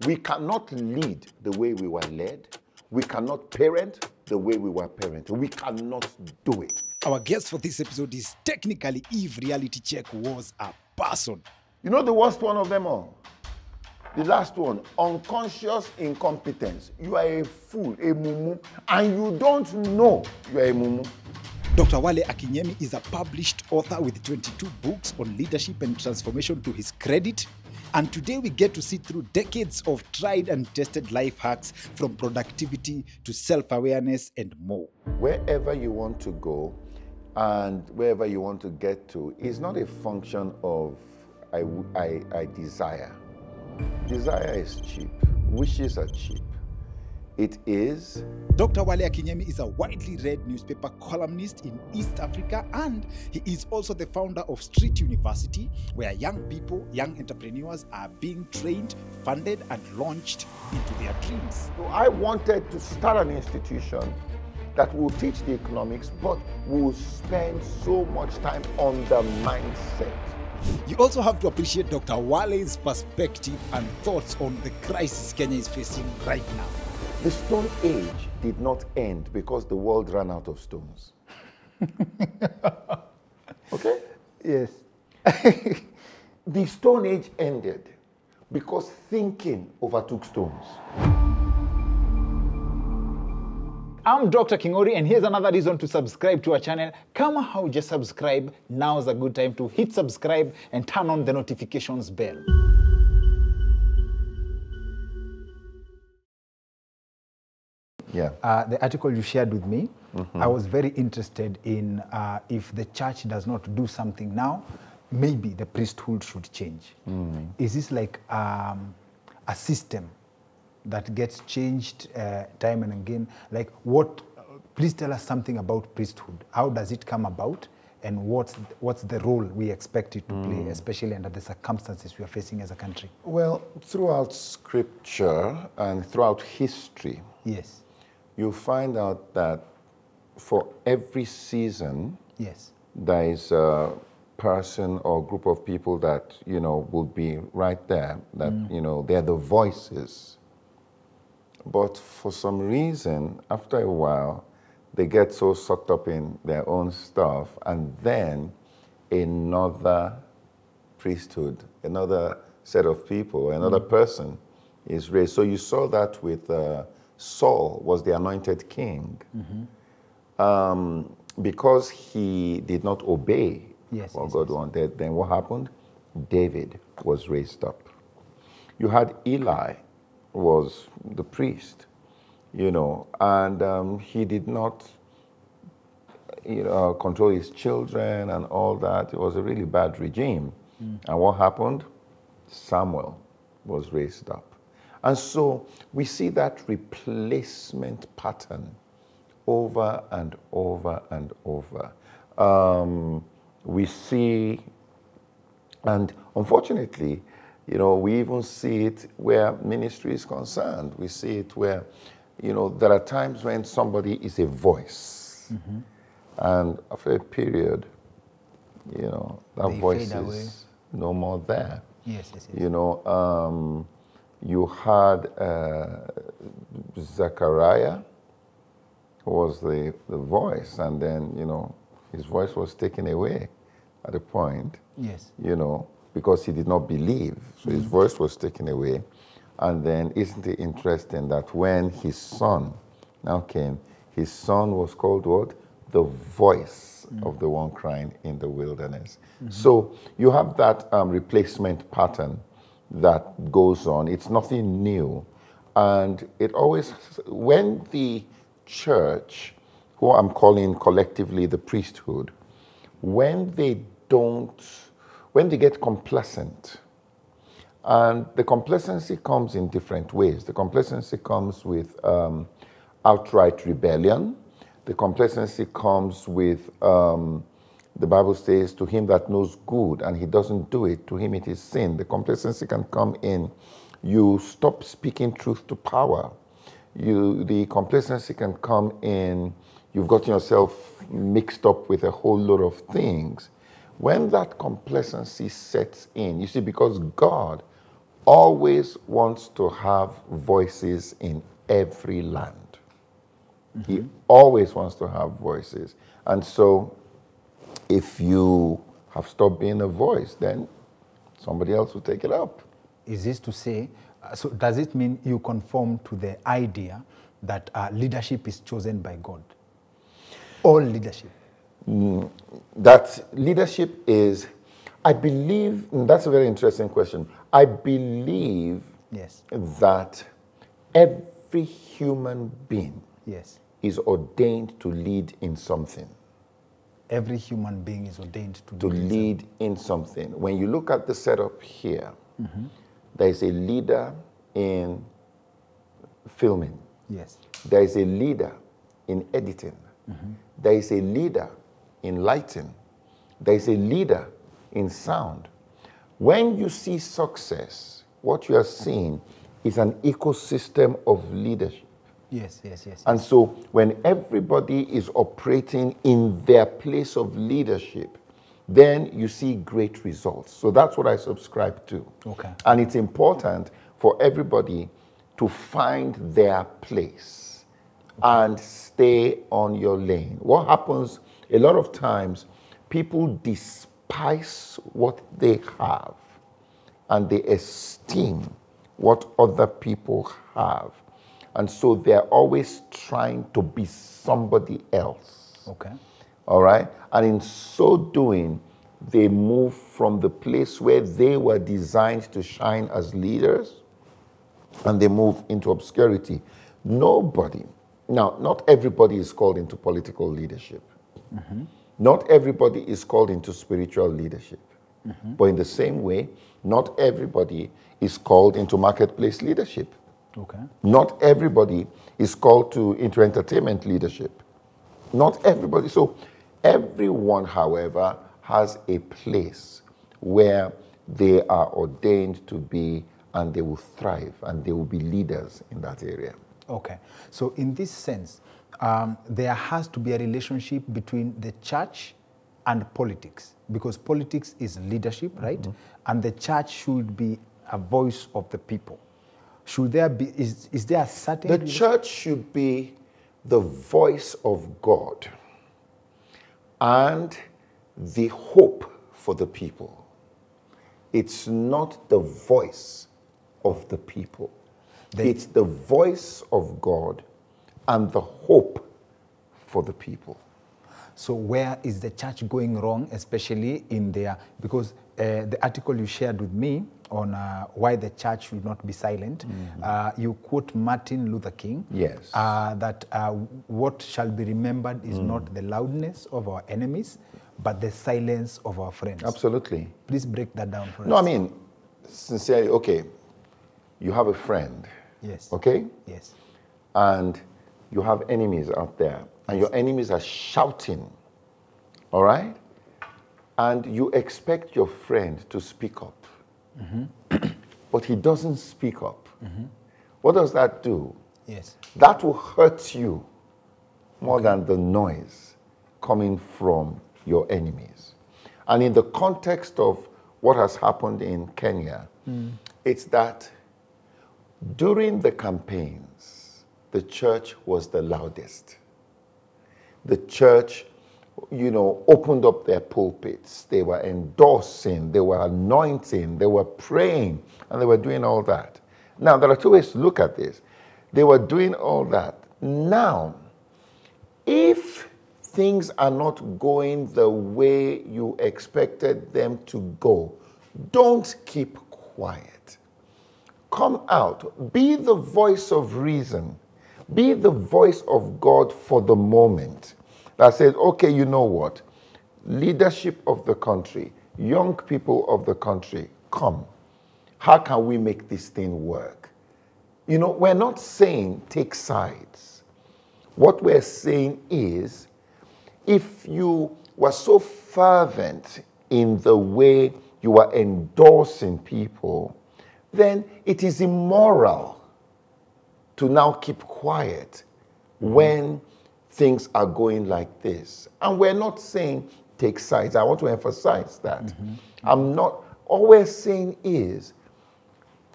We cannot lead the way we were led. We cannot parent the way we were parented. We cannot do it. Our guest for this episode is technically if reality check was a person. You know the worst one of them all? The last one, unconscious incompetence. You are a fool, a mumu, and you don't know you are a mumu. Dr. Wale Akinyemi is a published author with 22 books on leadership and transformation to his credit. And today we get to see through decades of tried and tested life hacks from productivity to self awareness and more. Wherever you want to go and wherever you want to get to is not a function of I desire. Desire is cheap, wishes are cheap. It is Dr. Wale Akinyemi is a widely read newspaper columnist in East Africa, and he is also the founder of Street University, where young people, young entrepreneurs are being trained, funded, and launched into their dreams. So I wanted to start an institution that will teach the economics, but will spend so much time on the mindset. You also have to appreciate Dr. Wale's perspective and thoughts on the crisis Kenya is facing right now. The Stone Age did not end because the world ran out of stones. okay? Yes. The Stone Age ended because thinking overtook stones. I'm Dr. Kingori, and here's another reason to subscribe to our channel. Come Kama hauja subscribe, now's a good time to hit subscribe and turn on the notifications bell. Yeah. uh, the article you shared with me, I was very interested in uh, if the church does not do something now, maybe the priesthood should change. Is this like um, a system that gets changed uh, time and again? Like what? Please tell us something about priesthood. How does it come about? And what's, what's the role we expect it to play, especially under the circumstances we are facing as a country? Well, throughout scripture and throughout history, Yes, you find out that for every season, yes, there is a person or group of people that you know will be right there that you know they're the voices. But for some reason after a while they get so sucked up in their own stuff and then another priesthood another set of people another person is raised. So you saw that with uh, saul was the anointed king um, because he did not obey Yes, what yes, God wanted, then what happened? David was raised up. You had Eli was the priest, you know, and um, he did not you know, control his children and all that. It was a really bad regime. And what happened? Samuel was raised up. And so we see that replacement pattern over and over and over. Um, we see, and unfortunately, you know, we even see it where ministry is concerned. We see it where, you know, there are times when somebody is a voice, and after a period, you know, that They voice is no more there. yes, yes, yes. You know, um, you had uh, Zechariah who was the, the voice, and then, you know, his voice was taken away at a point, Yes. you know, because he did not believe. So his voice was taken away. And then, isn't it interesting that when his son now came, his son was called what? The voice of the one crying in the wilderness. So you have that um, replacement pattern that goes on. It's nothing new. And it always, when the church, who I'm calling collectively the priesthood, when they don't, when they get complacent, and the complacency comes in different ways. The complacency comes with um, outright rebellion. The complacency comes with, um, the Bible says, to him that knows good and he doesn't do it, to him it is sin. The complacency can come in. You stop speaking truth to power. You, the complacency can come in. You've gotten yourself mixed up with a whole lot of things. When that complacency sets in, you see, because God always wants to have voices in every land. He mm-hmm. always wants to have voices. And so, if you have stopped being a voice, then somebody else will take it up. Is this to say, uh, so does it mean you conform to the idea that uh, leadership is chosen by God? All leadership. that leadership is, I believe, mm, that's a very interesting question. I believe Yes. that every human being Yes. is ordained to lead in something. Every human being is ordained to, To lead in something. When you look at the setup here, there is a leader in filming, Yes. there is a leader in editing, There is a leader in lighting, there is a leader in sound. When you see success, what you are seeing is an ecosystem of leadership. Yes, yes, yes. And so when everybody is operating in their place of leadership, then you see great results. So that's what I subscribe to. Okay. And it's important for everybody to find their place and stay on your lane. What happens a lot of times, people despise what they have and they esteem what other people have. And so they're always trying to be somebody else. okay. All right? And in so doing, they move from the place where they were designed to shine as leaders and they move into obscurity. Nobody, now, not everybody is called into political leadership. Mm-hmm. Not everybody is called into spiritual leadership. Mm-hmm. But in the same way, not everybody is called into marketplace leadership. Okay. Not everybody is called to into entertainment leadership. Not everybody. So everyone, however, has a place where they are ordained to be and they will thrive and they will be leaders in that area. Okay. So, in this sense, um, there has to be a relationship between the church and politics because politics is leadership, right? And the church should be a voice of the people. Should there be, is, is there a certain. The church should be the voice of God and the hope for the people. It's not the voice of the people. They- it's the voice of God and the hope for the people. So where is the church going wrong, especially in there? because uh, the article you shared with me on uh, why the church should not be silent, uh, you quote Martin Luther King. Yes. Uh, that uh, what shall be remembered is not the loudness of our enemies, but the silence of our friends. Absolutely. Please break that down for No, us. No, I mean, sincerely, okay, you have a friend, Yes. okay? Yes. and you have enemies out there, and your enemies are shouting, all right? And you expect your friend to speak up, Mm-hmm. but he doesn't speak up. Mm-hmm. What does that do? Yes. That will hurt you more than the noise coming from your enemies. And in the context of what has happened in Kenya, hmm. it's that during the campaigns, the church was the loudest. The church, you know, opened up their pulpits. They were endorsing, they were anointing, they were praying, and they were doing all that. Now, there are two ways to look at this. They were doing all that. Now, if things are not going the way you expected them to go, don't keep quiet come out, be the voice of reason, be the voice of God for the moment that says, okay, you know what? Leadership of the country, young people of the country, come. How can we make this thing work? You know, we're not saying take sides. What we're saying is if you were so fervent in the way you were endorsing people, then it is immoral to now keep quiet mm-hmm. when things are going like this. And we're not saying take sides. I want to emphasize that. I'm not, all we're saying is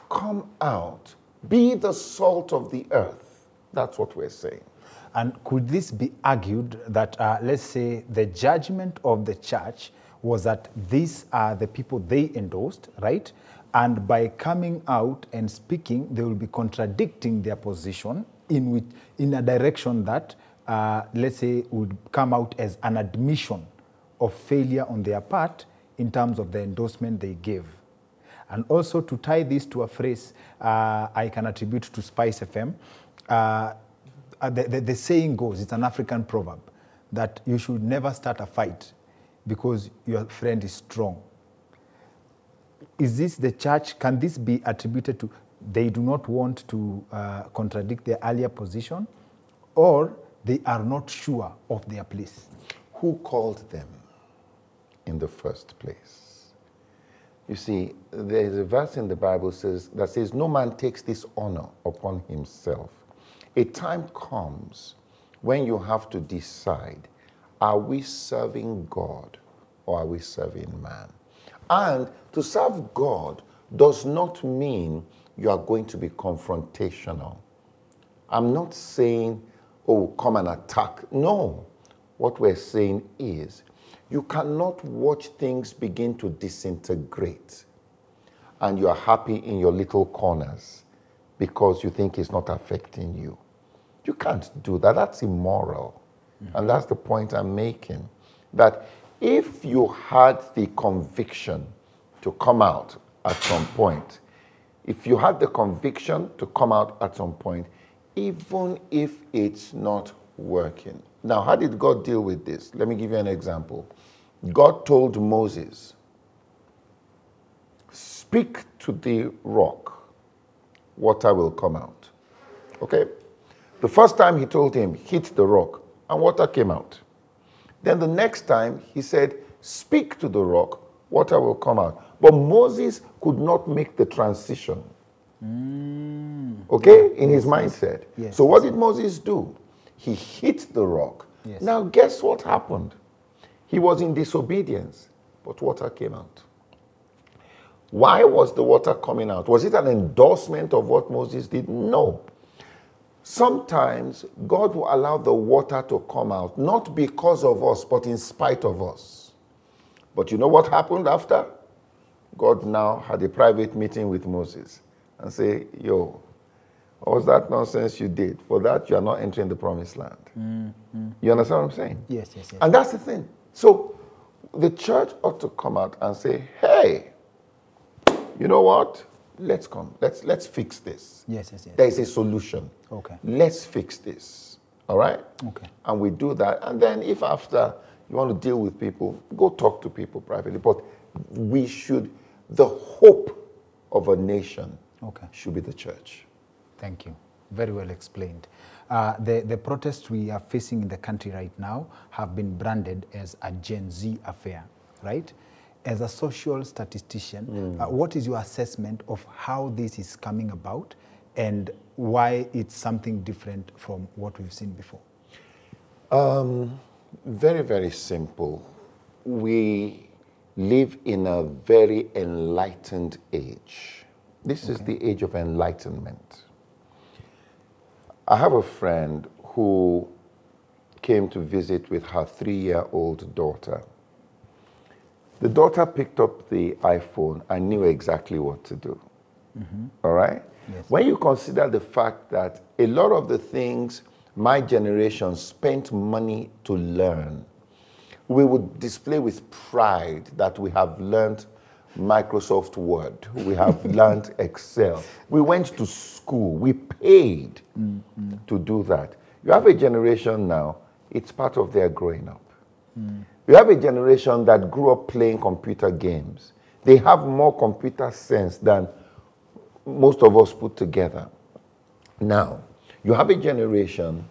come out, be the salt of the earth. That's what we're saying. And could this be argued that, uh, let's say, the judgment of the church was that these are the people they endorsed, right? And by coming out and speaking, they will be contradicting their position in, which, in a direction that, uh, let's say, would come out as an admission of failure on their part in terms of the endorsement they gave. And also to tie this to a phrase uh, I can attribute to Spice FM, uh, the, the, the saying goes, it's an African proverb, that you should never start a fight because your friend is strong. Is this the church? Can this be attributed to they do not want to uh, contradict their earlier position or they are not sure of their place? Who called them in the first place? You see, there is a verse in the Bible says, that says, No man takes this honor upon himself. A time comes when you have to decide are we serving God or are we serving man? And to serve God does not mean you are going to be confrontational. I'm not saying, oh, come and attack. No. What we're saying is, you cannot watch things begin to disintegrate and you are happy in your little corners because you think it's not affecting you. You can't do that. That's immoral. Mm-hmm. And that's the point I'm making. That if you had the conviction to come out at some point, if you had the conviction to come out at some point, even if it's not working. Now, how did God deal with this? Let me give you an example. God told Moses, Speak to the rock, water will come out. Okay? The first time he told him, Hit the rock, and water came out. Then the next time he said, Speak to the rock, water will come out. But Moses could not make the transition. Mm. Okay? In his mindset. Yes. So what did Moses do? He hit the rock. Now, guess what happened? He was in disobedience, but water came out. Why was the water coming out? Was it an endorsement of what Moses did? No. Sometimes God will allow the water to come out, not because of us, but in spite of us. But you know what happened after? God now had a private meeting with Moses and say, yo, what was that nonsense you did? For that, you are not entering the promised land. Mm-hmm. You understand what I'm saying? Yes, yes, yes. And that's the thing. So the church ought to come out and say, hey, you know what? Let's come. Let's let's fix this. Yes, yes, yes. There is a solution. Okay. Let's fix this. All right? Okay. And we do that. And then if after you want to deal with people, go talk to people privately. But we should the hope of a nation okay. should be the church. Thank you. Very well explained. Uh, the, the protests we are facing in the country right now have been branded as a Gen Z affair, right? As a social statistician, mm. uh, what is your assessment of how this is coming about and why it's something different from what we've seen before? Um, very, very simple. We live in a very enlightened age. This okay. is the age of enlightenment. I have a friend who came to visit with her three year old daughter. The daughter picked up the iPhone and knew exactly what to do. Mm-hmm. All right? Yes. When you consider the fact that a lot of the things my generation spent money to learn, we would display with pride that we have learned Microsoft Word, we have learned Excel. We went to school, we paid mm-hmm. to do that. You have a generation now, it's part of their growing up. Mm. You have a generation that grew up playing computer games. They have more computer sense than most of us put together. Now, you have a generation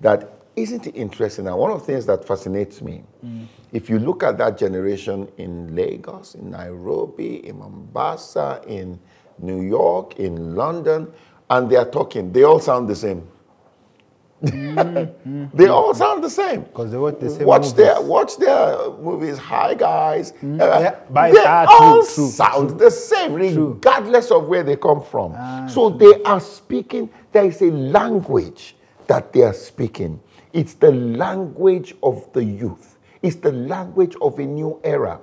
that isn't it interesting? Now, one of the things that fascinates me, mm. if you look at that generation in Lagos, in Nairobi, in Mombasa, in New York, in London, and they are talking, they all sound the same. they all sound the same. Because they watch the same Watch their movies. watch their movies. Hi guys. Uh, Yeah, by they that, all true, true, sound the same, regardless of where they come from. so they are speaking. There is a language that they are speaking. It's the language of the youth. It's the language of a new era.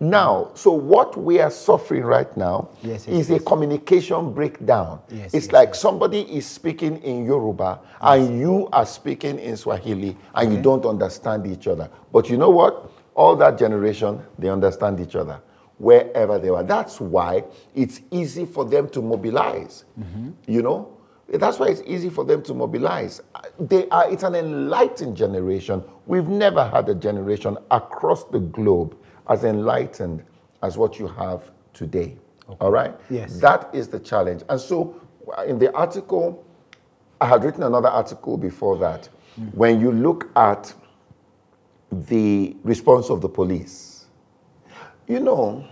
Now, so what we are suffering right now Yes, yes, is a communication breakdown. Yes, it's yes, like somebody is speaking in Yoruba and you are speaking in Swahili and you don't understand each other. But you know what? All that generation, they understand each other wherever they are. That's why it's easy for them to mobilize. Mm-hmm. You know? That's why it's easy for them to mobilize. They are, it's an enlightened generation. We've never had a generation across the globe as enlightened as what you have today. All right? Yes. That is the challenge. And so, in the article, I had written another article before that. Hmm. When you look at the response of the police, you know,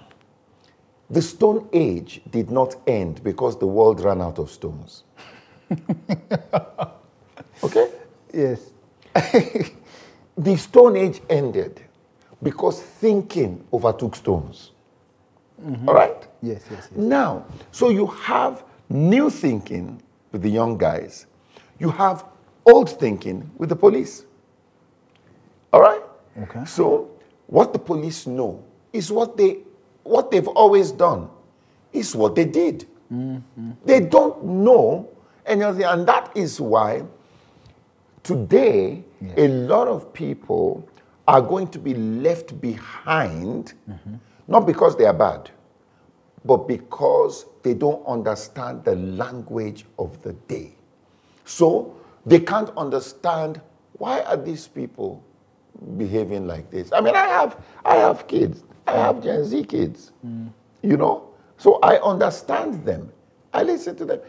the Stone Age did not end because the world ran out of stones. okay? Yes. The Stone Age ended because thinking overtook stones. Mm-hmm. All right? Yes, yes, yes. Now, so you have new thinking with the young guys, you have old thinking with the police. All right? Okay. So, what the police know is what they what they've always done is what they did. Mm-hmm. They don't know anything, and that is why today a lot of people are going to be left behind, mm-hmm. not because they are bad, but because they don't understand the language of the day. So they can't understand why are these people behaving like this. I mean, I have I have kids. I have Gen Z kids. Mm. You know, so I understand them. I listen to them.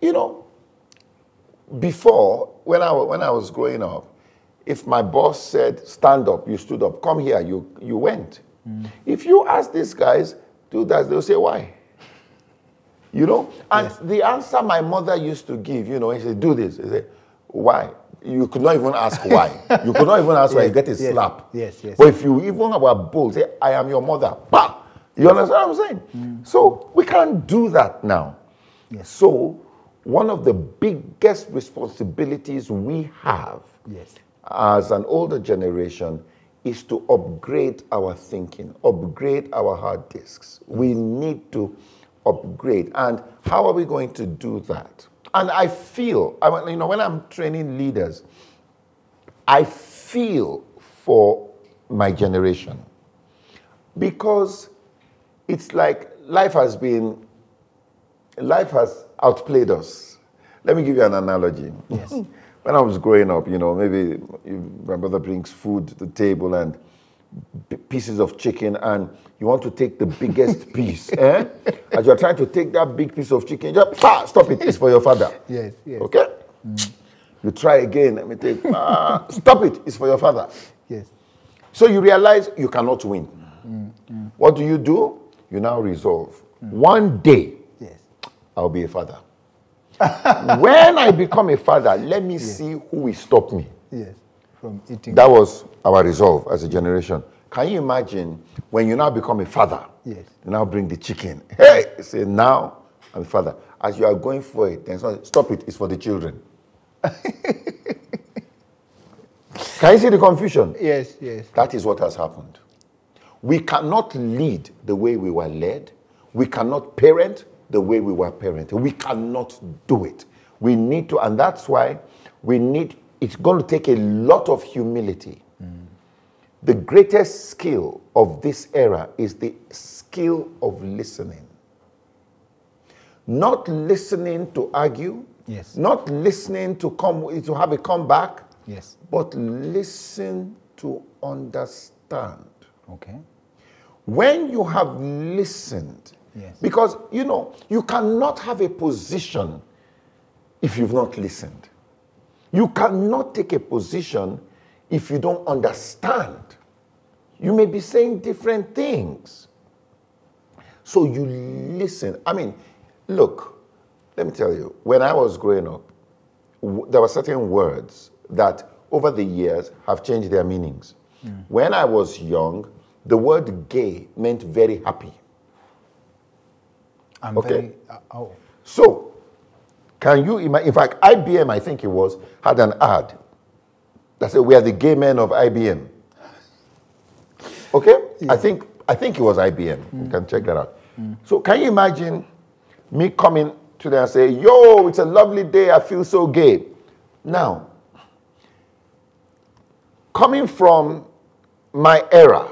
You know, before when I when I was growing up, if my boss said stand up, you stood up. Come here, you you went. Mm. If you ask these guys do that, they'll say why. You know, and the answer my mother used to give, you know, he said, do this. He said, why? You could not even ask why. you could not even ask why. You get a Yes, yes, slap. yes, yes. But if you even were bold, say, I am your mother. Bah! You understand what I'm saying? Mm. So we can't do that now. So one of the biggest responsibilities we have Yes. as an older generation is to upgrade our thinking, upgrade our hard disks. We need to upgrade. And how are we going to do that? And I feel, I mean, you know, when I'm training leaders, I feel for my generation because it's like life has been, life has outplayed us. Let me give you an analogy. Yes. when I was growing up, you know, maybe my brother brings food to the table and pieces of chicken, and you want to take the biggest piece. Eh? As you're trying to take that big piece of chicken, just ah, stop it. It's for your father. Yes, yes. Okay. You try again. Let me take. Ah, stop it. It's for your father. Yes. So you realize you cannot win. What do you do? You now resolve. One day. I'll be a father. when I become a father, let me see who will stop me. Yes. From eating. That was our resolve as a generation. Can you imagine when you now become a father? Yes. You now bring the chicken. Hey, say now I'm a father. As you are going for it, then stop it. It's for the children. Can you see the confusion? yes, yes. That is what has happened. We cannot lead the way we were led. We cannot parent the way we were parented. We cannot do it. We need to, and that's why we need, it's going to take a lot of humility. Mm. The greatest skill of this era is the skill of listening. Not listening to argue, Yes. not listening to come to have a comeback, Yes. but listen to understand. Okay. When you have listened, Yes. because you know, you cannot have a position if you've not listened. You cannot take a position if you don't understand. You may be saying different things. So you listen. I mean, look, let me tell you, when I was growing up, w- there were certain words that over the years have changed their meanings. Mm. When I was young, the word gay meant very happy. I'm Okay. very. Uh, oh, So, can you imagine? In fact, IBM, I think it was, had an ad that said, "We are the gay men of IBM." Okay, I think I think it was IBM. You can check that out. So, can you imagine me coming to them and say, "Yo, it's a lovely day. I feel so gay." Now, coming from my era,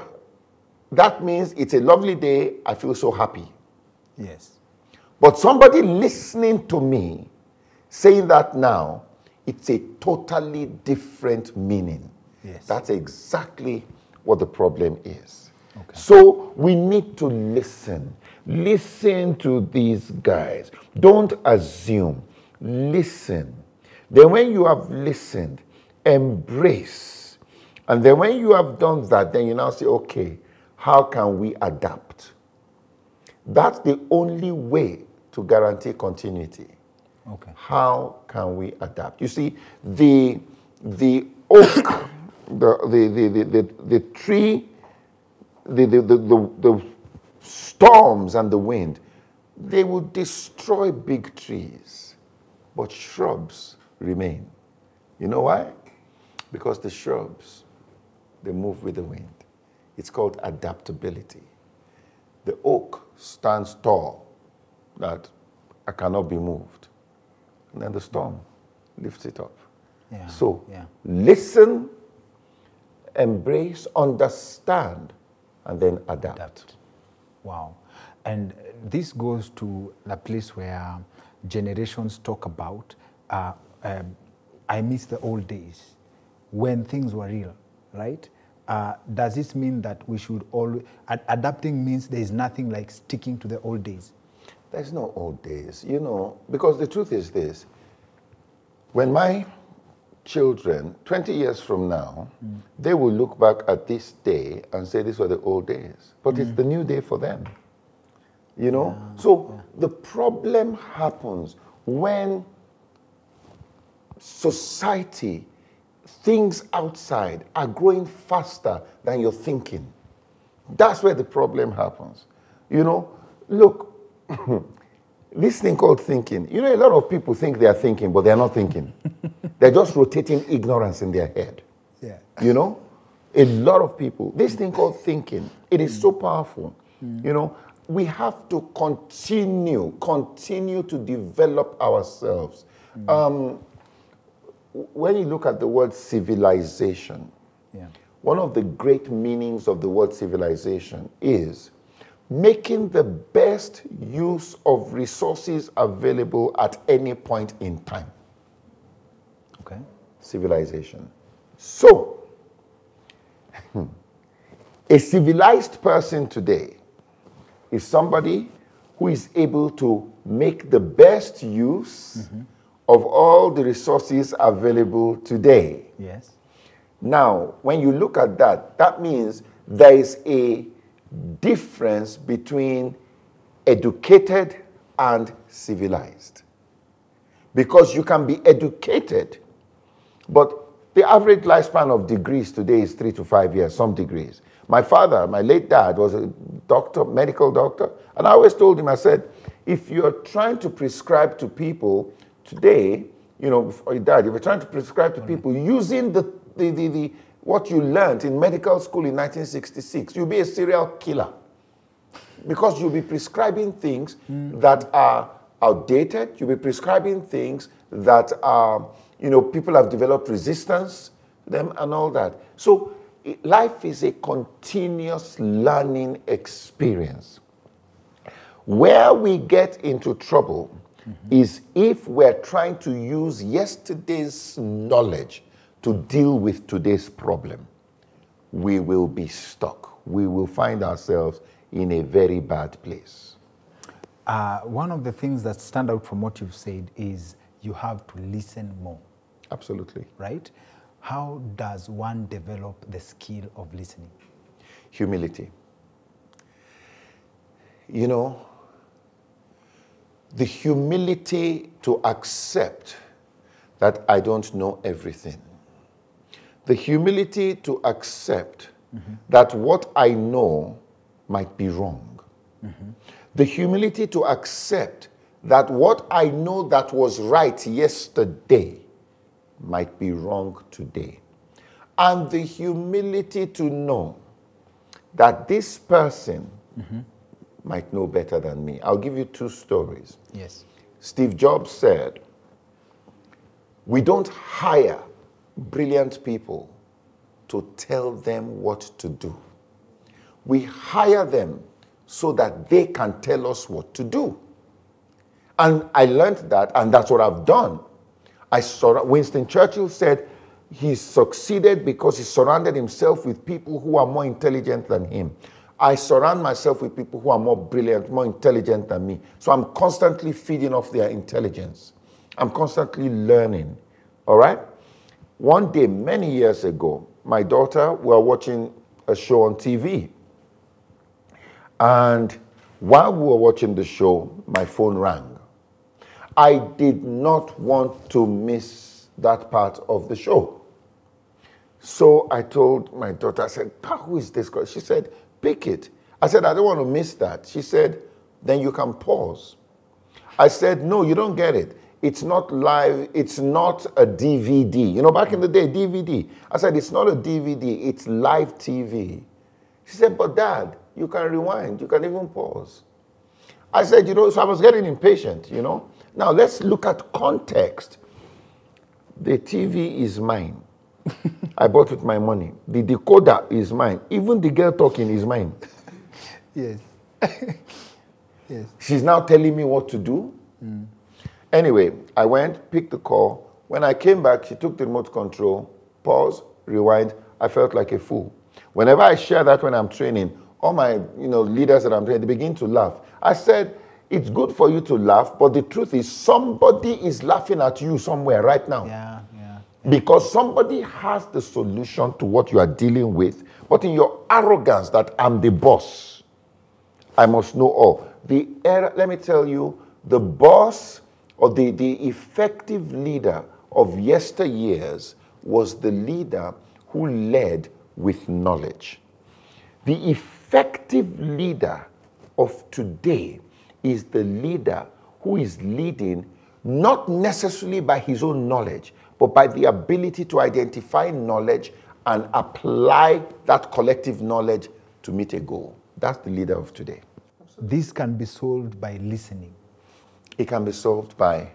that means it's a lovely day. I feel so happy. yes. But somebody listening to me saying that now, it's a totally different meaning. Yes. That's exactly what the problem is. Okay. So we need to listen. Listen to these guys. Don't assume. Listen. Then, when you have listened, embrace. And then, when you have done that, then you now say, okay, how can we adapt? That's the only way to guarantee continuity. Okay. How can we adapt? You see, the the oak, the the the the, the, tree, the the, the the the storms and the wind, they will destroy big trees, but shrubs remain. You know why? Because the shrubs, they move with the wind. It's called adaptability. The oak stands tall, that I cannot be moved. And then the storm lifts it up. Yeah, So yeah. listen, embrace, understand, and then adapt. Adapt. Wow. And this goes to the place where generations talk about uh, um, I miss the old days when things were real, right? Uh, does this mean that we should always, ad- adapting means there is nothing like sticking to the old days? There's no old days, you know, because the truth is this. When my children, 20 years from now, they will look back at this day and say these were the old days. But it's the new day for them. You know? so the problem happens when society, things outside are growing faster than you're thinking. That's where the problem happens. You know, look, this thing called thinking, you know, a lot of people think they are thinking, but they're not thinking. they're just rotating ignorance in their head. Yeah. You know, a lot of people, this thing called thinking, it is so powerful. You know, we have to continue, continue to develop ourselves. Um, when you look at the word civilization, Yeah. one of the great meanings of the word civilization is making the best use of resources available at any point in time. Okay. Civilization. So, a civilized person today is somebody who is able to make the best use mm-hmm. of all the resources available today. Yes. Now, when you look at that, that means there is a difference between educated and civilized. Because you can be educated, but the average lifespan of degrees today is three to five years, some degrees. My father, my late dad, was a doctor, medical doctor, and I always told him, I said, if you're trying to prescribe to people today, you know, before he died, if you're trying to prescribe to people using the, the, the, the what you learned in medical school in 1966, you'll be a serial killer because you'll be prescribing things that are outdated. You'll be prescribing things that are, you know, people have developed resistance to them and all that. So life is a continuous learning experience. Where we get into trouble is if we're trying to use yesterday's knowledge to deal with today's problem we will be stuck. We will find ourselves in a very bad place. Uh, one of the things that stand out from what you've said is you have to listen more, Absolutely. right? How does one develop the skill of listening? Humility. You know, the humility to accept that I don't know everything. The humility to accept that what I know might be wrong. The humility to accept that what I know that was right yesterday might be wrong today. And the humility to know that this person might know better than me. I'll give you two stories. Yes. Steve Jobs said, We don't hire brilliant people to tell them what to do. We hire them so that they can tell us what to do. And I learned that, and that's what I've done. I saw Winston Churchill said he succeeded because he surrounded himself with people who are more intelligent than him. I surround myself with people who are more brilliant, more intelligent than me. So I'm constantly feeding off their intelligence. I'm constantly learning. All right? One day, many years ago, my daughter were watching a show on TV. And while we were watching the show, my phone rang. I did not want to miss that part of the show. So I told my daughter, I said, who is this girl? She said, pick it. I said, I don't want to miss that. She said, then you can pause. I said, no, you don't get it. It's not live, it's not a DVD. You know, back in the day, DVD. I said, it's not a DVD, it's live TV. She said, but dad, you can rewind, you can even pause. I said, you know, so I was getting impatient, you know. Now let's look at context. The TV is mine. I bought it with my money. The decoder is mine. Even the girl talking is mine. Yes. yes. She's now telling me what to do. Mm. Anyway, I went, picked the call. When I came back, she took the remote control, pause, rewind. I felt like a fool. Whenever I share that when I'm training, all my you know leaders that I'm training, they begin to laugh. I said, it's good for you to laugh, but the truth is somebody is laughing at you somewhere right now. Yeah, yeah. Because somebody has the solution to what you are dealing with, but in your arrogance that I'm the boss, I must know all. The error, let me tell you, the boss or the, the effective leader of yesteryears was the leader who led with knowledge. The effective leader of today is the leader who is leading not necessarily by his own knowledge, but by the ability to identify knowledge and apply that collective knowledge to meet a goal. That's the leader of today. This can be solved by listening. It can be solved by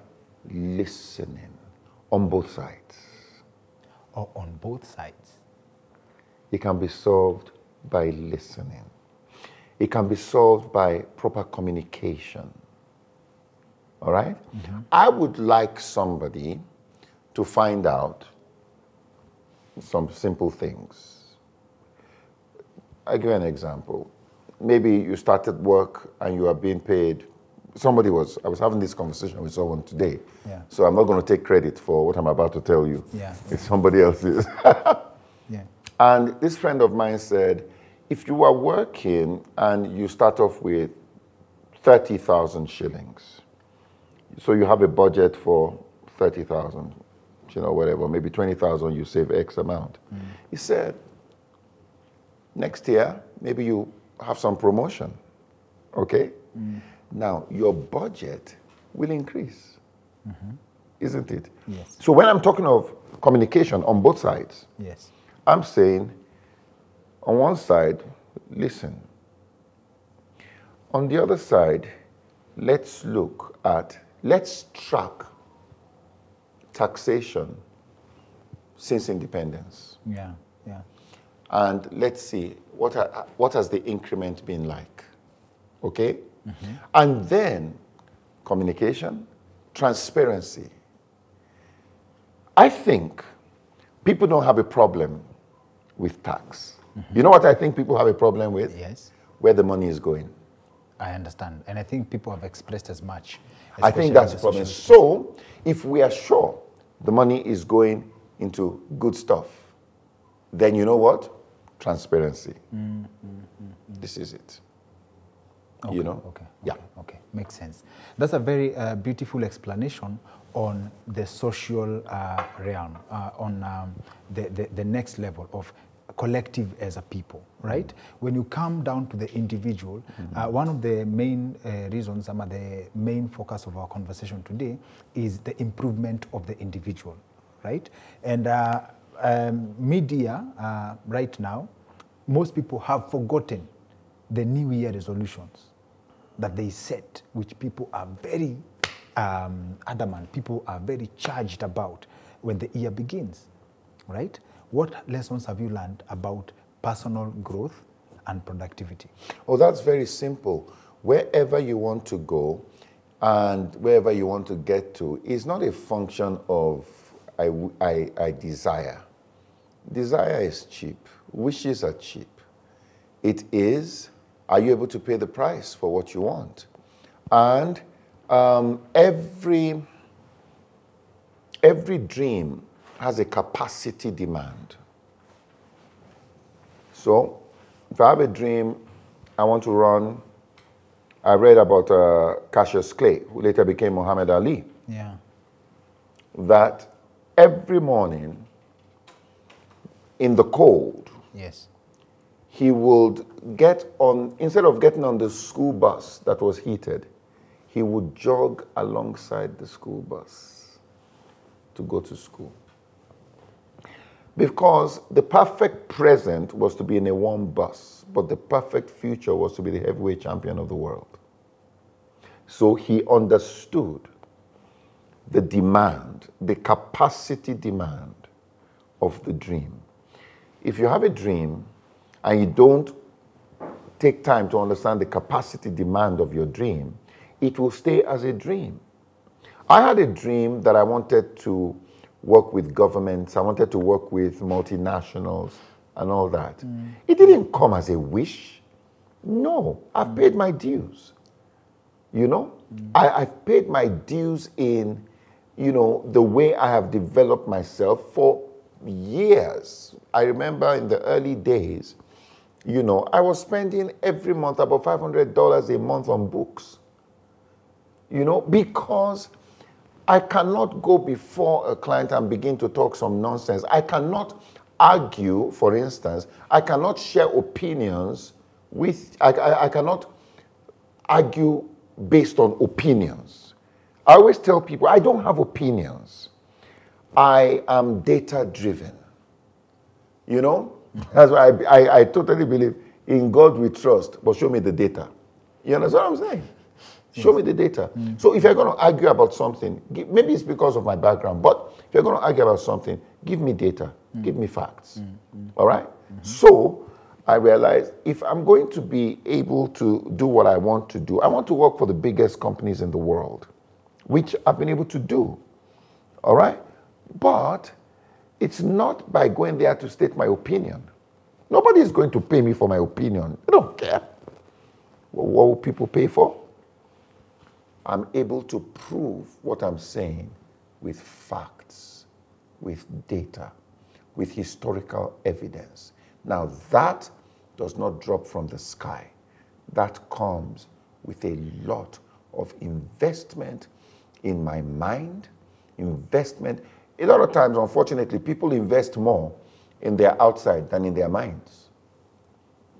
listening on both sides. Or on both sides. It can be solved by listening. It can be solved by proper communication. All right? Mm-hmm. I would like somebody to find out some simple things. I'll give you an example. Maybe you started work and you are being paid. Somebody was, I was having this conversation with someone today. Yeah. So I'm not going to take credit for what I'm about to tell you. Yeah. It's somebody else's. Yeah. And this friend of mine said, if you are working and you start off with 30,000 shillings, so you have a budget for 30,000, you know, whatever, maybe 20,000, you save X amount. Mm. He said, next year, maybe you have some promotion, okay? Mm. Now, your budget will increase, mm-hmm. isn't it? Yes. So when I'm talking of communication on both sides, Yes. I'm saying, on one side, listen. On the other side, let's look at, let's track taxation since independence. Yeah. Yeah. And let's see, what, are, what has the increment been like? Okay? Mm-hmm. And then communication, transparency. I think people don't have a problem with tax. Mm-hmm. You know what I think people have a problem with? Yes. Where the money is going. I understand. And I think people have expressed as much. I think that's the problem. So, if we are sure the money is going into good stuff, then you know what? Transparency. Mm, mm, mm, this is it. Okay, you know? Okay. Yeah. Okay. okay. Makes sense. That's a very uh, beautiful explanation on the social uh, realm, uh, on um, the, the, the next level of collective as a people, right? When you come down to the individual, uh, one of the main uh, reasons, some of the main focus of our conversation today is the improvement of the individual, right? And uh, um, media uh, right now, most people have forgotten the New Year resolutions that they set, which people are very um, adamant, people are very charged about when the year begins, right? What lessons have you learned about personal growth and productivity? Oh, that's very simple. Wherever you want to go and wherever you want to get to is not a function of I, I, I desire. Desire is cheap, wishes are cheap. It is, are you able to pay the price for what you want? And um, every, every dream has a capacity demand. So, if I have a dream, I want to run. I read about uh, Cassius Clay, who later became Muhammad Ali, Yeah. that every morning in the cold, Yes. He would get on, instead of getting on the school bus that was heated, he would jog alongside the school bus to go to school. Because the perfect present was to be in a warm bus, but the perfect future was to be the heavyweight champion of the world. So he understood the demand, the capacity demand of the dream. If you have a dream and you don't take time to understand the capacity demand of your dream, it will stay as a dream. I had a dream that I wanted to work with governments, I wanted to work with multinationals and all that. Mm. It didn't come as a wish. No, I've paid my dues. You know, mm. I, I've paid my dues in, you know, the way I have developed myself for years. I remember in the early days, you know, I was spending every month about $500 a month on books. You know, because I cannot go before a client and begin to talk some nonsense. I cannot argue, for instance, I cannot share opinions with, I, I, I cannot argue based on opinions. I always tell people I don't have opinions. I am data driven. You know? That's why I, I, I totally believe in God we trust, but show me the data. You understand what I'm saying? Show me the data. Mm. So if you're going to argue about something, gi- maybe it's because of my background, but if you're going to argue about something, give me data, mm. give me facts. Mm, All right? Mm-hmm. So I realized if I'm going to be able to do what I want to do, I want to work for the biggest companies in the world, which I've been able to do. All right? But it's not by going there to state my opinion. Nobody is going to pay me for my opinion. I don't care. Well, what will people pay for? I'm able to prove what I'm saying with facts, with data, with historical evidence. Now, that does not drop from the sky. That comes with a lot of investment in my mind, investment. A lot of times, unfortunately, people invest more in their outside than in their minds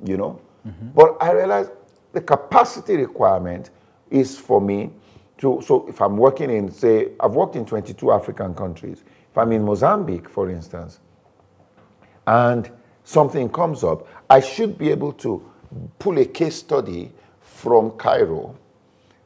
you know. Mm-hmm. But I realize the capacity requirement is for me to, so if I'm working in, say, I've worked in 22 African countries. If I'm in Mozambique, for instance, and something comes up, I should be able to pull a case study from Cairo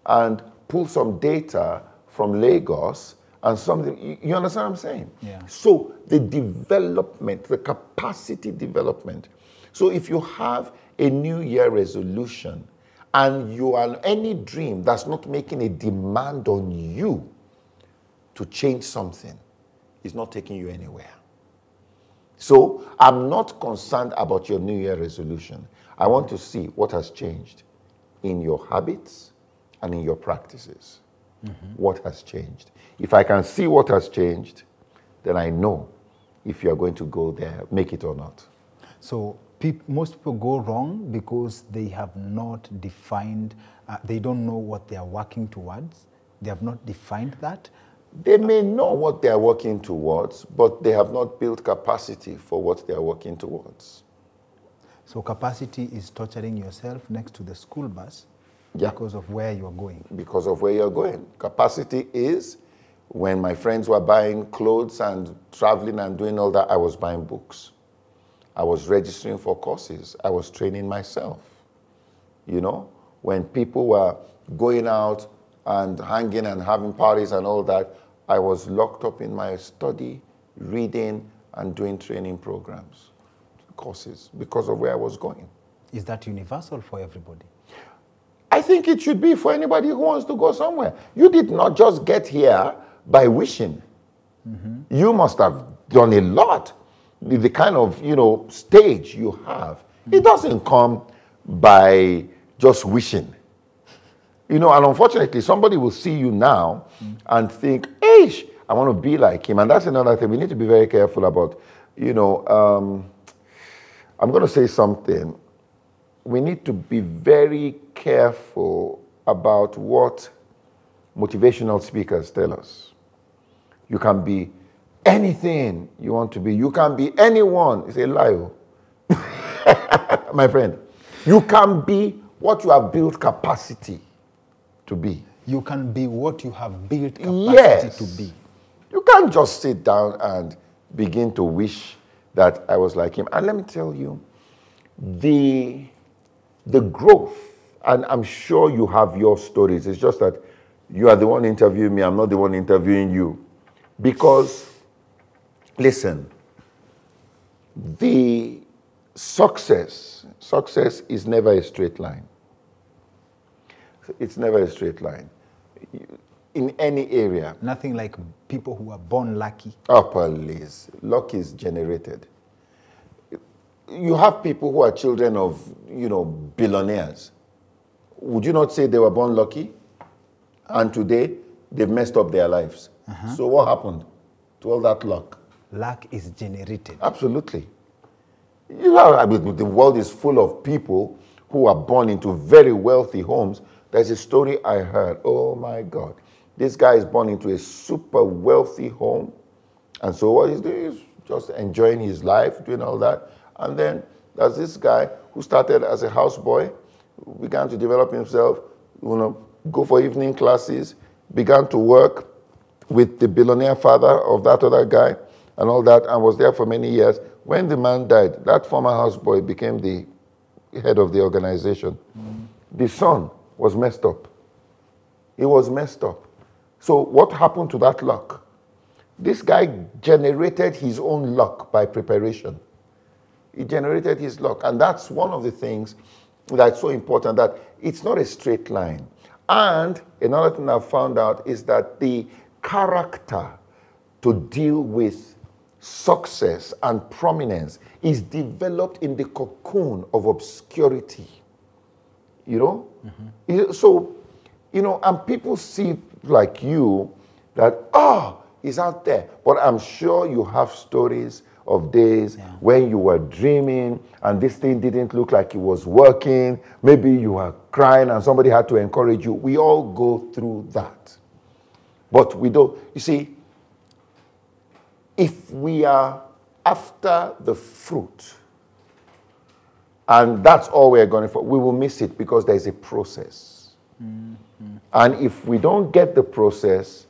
and pull some data from Lagos and something. You, you understand what I'm saying? Yeah. So the development, the capacity development. So if you have a New Year resolution and you are any dream that's not making a demand on you to change something, it's not taking you anywhere. So I'm not concerned about your New Year resolution. I want to see what has changed in your habits and in your practices. What has changed? If I can see what has changed, then I know if you are going to go there, make it or not. So peop, most people go wrong because they have not defined, uh, they don't know what they are working towards. They have not defined that. They may know what they are working towards, but they have not built capacity for what they are working towards. So capacity is torturing yourself next to the school bus Yeah. because of where you're going. because of where you're going. Capacity is when my friends were buying clothes and traveling and doing all that, I was buying books. I was registering for courses. I was training myself. You know, when people were going out and hanging and having parties and all that, I was locked up in my study, reading and doing training programs, courses, because of where I was going. Is that universal for everybody? I think it should be for anybody who wants to go somewhere. You did not just get here by wishing. You must have done a lot. The, kind of you know stage you have, it doesn't come by just wishing. You know, and unfortunately, somebody will see you now and think, "Hey, I want to be like him." And that's another thing we need to be very careful about. You know, um, I'm going to say something we need to be very careful about what motivational speakers tell us. You can be anything you want to be. You can be anyone. It's a lie. oh. My friend, you can be what you have built capacity to be. You can be what you have built capacity Yes. to be. You can't just sit down and begin to wish that I was like him. And let me tell you, the the growth, and I'm sure you have your stories. It's just that you are the one interviewing me, I'm not the one interviewing you. Because, listen, the success, success is never a straight line. It's never a straight line. In any area, Nothing like people who are born lucky. Oh, please. Luck is generated. You have people who are children of, you know, billionaires. Would you not say they were born lucky? And today, they've messed up their lives. Uh-huh. So what happened to all that luck? Luck is generated. Absolutely. You know, I mean, the world is full of people who are born into very wealthy homes. There's a story I heard. Oh my God. This guy is born into a super wealthy home. And so what he's doing is just enjoying his life, doing all that. And then there's this guy who started as a houseboy, began to develop himself, you know, go for evening classes, began to work with the billionaire father of that other guy and all that, and was there for many years. When the man died, that former houseboy became the head of the organization. The son was messed up. He was messed up. So, what happened to that luck? This guy generated his own luck by preparation. He generated his luck. And that's one of the things that's so important that it's not a straight line. And another thing I've found out is that the character to deal with success and prominence is developed in the cocoon of obscurity. You know? Mm-hmm. You- So, you know, and people see like you that, oh, he's out there. But I'm sure you have stories of days when you were dreaming and this thing didn't look like it was working. Maybe you were crying and somebody had to encourage you. We all go through that. But we don't, you see, if we are after the fruit, and that's all we're going for, we will miss it because there's a process. Mm-hmm. And if we don't get the process,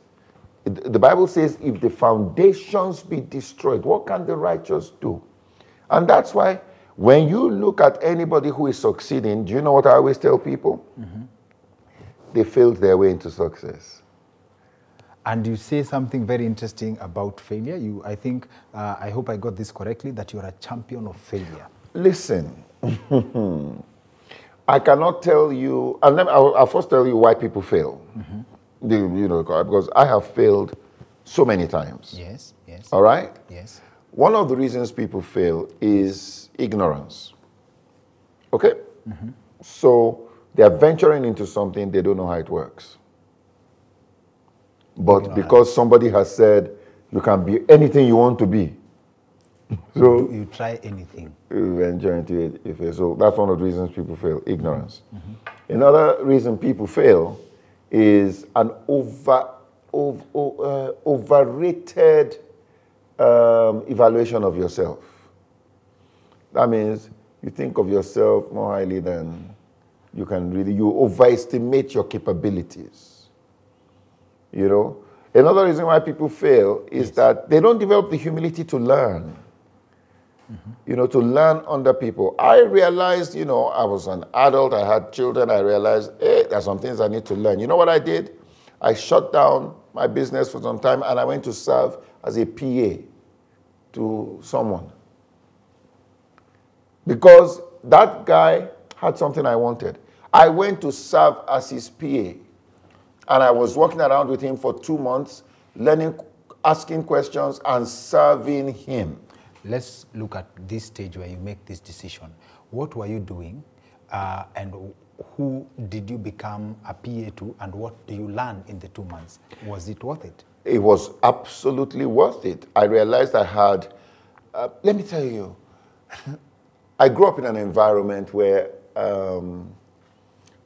the Bible says, if the foundations be destroyed, what can the righteous do? And that's why when you look at anybody who is succeeding, do you know what I always tell people? They failed their way into success. And you say something very interesting about failure. You, I think, uh, I hope I got this correctly, that you're a champion of failure. Listen, I cannot tell you, and I'll, I'll first tell you why people fail. The- you know, because I have failed so many times. Yes, yes, All right? yes. One of the reasons people fail is ignorance. Okay? Mm-hmm. So they are venturing into something, they don't know how it works. But because somebody has said you can be anything you want to be, so You try anything. you venture into it. So that's one of the reasons people fail ignorance. Mm-hmm. Another reason people fail is an over ov- o- uh, overrated um, evaluation of yourself. That means you think of yourself more highly than you can really, you overestimate your capabilities. You know? Another reason why people fail is that they don't develop the humility to learn. You know, to learn under people. I realized, you know, I was an adult, I had children, I realized, hey, there's some things I need to learn. You know what I did? I shut down my business for some time and I went to serve as a PA to someone. Because that guy had something I wanted. I went to serve as his PA. And I was walking around with him for two months, learning, asking questions, and serving him. Let's look at this stage where you make this decision. What were you doing, uh, and who did you become a PA to, and what do you learn in the two months? Was it worth it? It was absolutely worth it. I realized I had, uh, let me tell you, I grew up in an environment where um,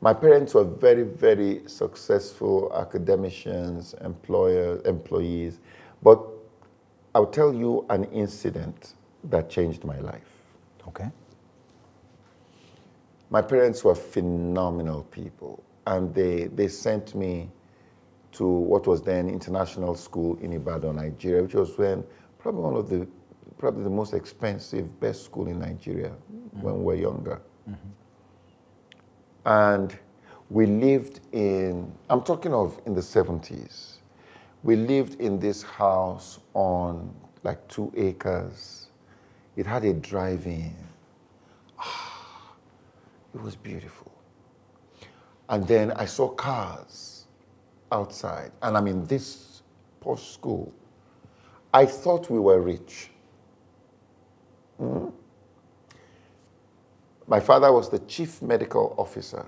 my parents were very, very successful academicians, employers, employees. But I'll tell you an incident that changed my life. Okay. My parents were phenomenal people, and they, they sent me to what was then international school in Ibadan, Nigeria, which was when probably one of the probably the most expensive, best school in Nigeria when we were younger. Mm-hmm. And we lived in, I'm talking of in the 70s. We lived in this house on like two acres. It had a drive-in. Ah, It was beautiful. And then I saw cars outside, and I'm in this posh school. I thought we were rich. Mm. My father was the chief medical officer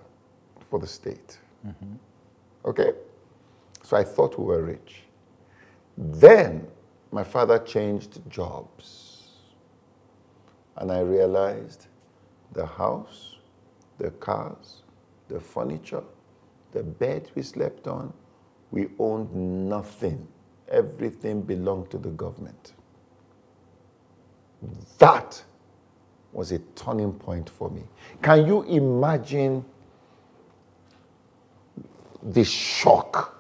for the state. Okay? So I thought we were rich. Then my father changed jobs. And I realized the house, the cars, the furniture, the bed we slept on, we owned nothing. Everything belonged to the government. That was a turning point for me. Can you imagine the shock?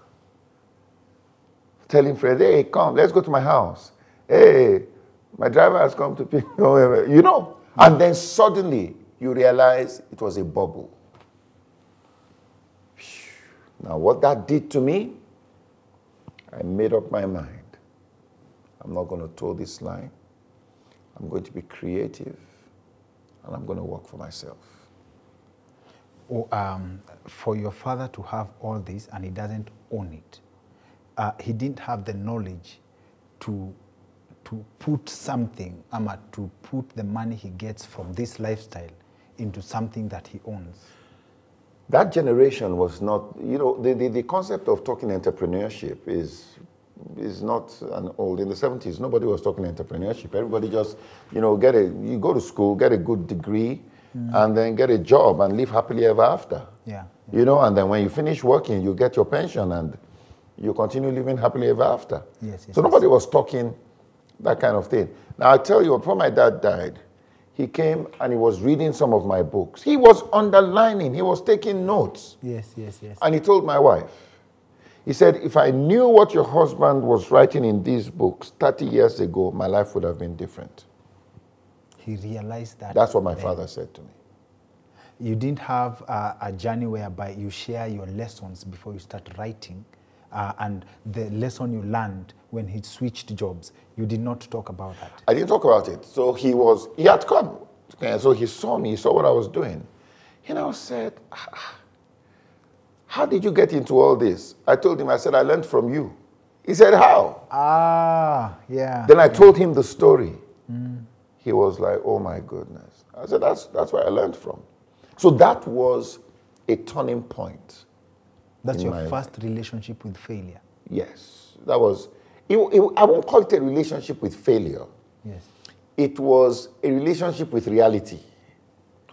Telling friends, hey, come, let's go to my house. Hey, my driver has come to pick me up. You know? And then suddenly you realize it was a bubble. Now, what that did to me, I made up my mind. I'm not going to toe this line. I'm going to be creative and I'm going to work for myself. Oh, um, for your father to have all this and he doesn't own it, uh, he didn't have the knowledge to to put something, ama to put the money he gets from this lifestyle into something that he owns. That generation was not, you know, the, the, the concept of talking entrepreneurship is is not an old. In the 70s, nobody was talking entrepreneurship. Everybody just, you know, get a, you go to school, get a good degree, and then get a job and live happily ever after. Yeah. You know, and then when you finish working, you get your pension and you continue living happily ever after. Yes, yes, so nobody was talking that kind of thing. Now, I tell you, before my dad died, he came and he was reading some of my books. He was underlining, he was taking notes. Yes, yes, yes. And he told my wife, he said, if I knew what your husband was writing in these books 30 years ago, my life would have been different. He realized that. That's what my then. father said to me. You didn't have uh, a journey whereby you share your lessons before you start writing, uh, and the lesson you learned when he switched jobs. You did not talk about that. I didn't talk about it. So he was, he had come. And so he saw me, he saw what I was doing. He now said, "Ah, How did you get into all this? I told him, I said, I learned from you. He said, How? Ah, yeah. Then I told him the story. He was like, Oh my goodness. I said, That's, that's where I learned from. So that was a turning point. That's your my first relationship with failure. Yes. That was, it, it- I won't call it a relationship with failure. Yes. It was a relationship with reality.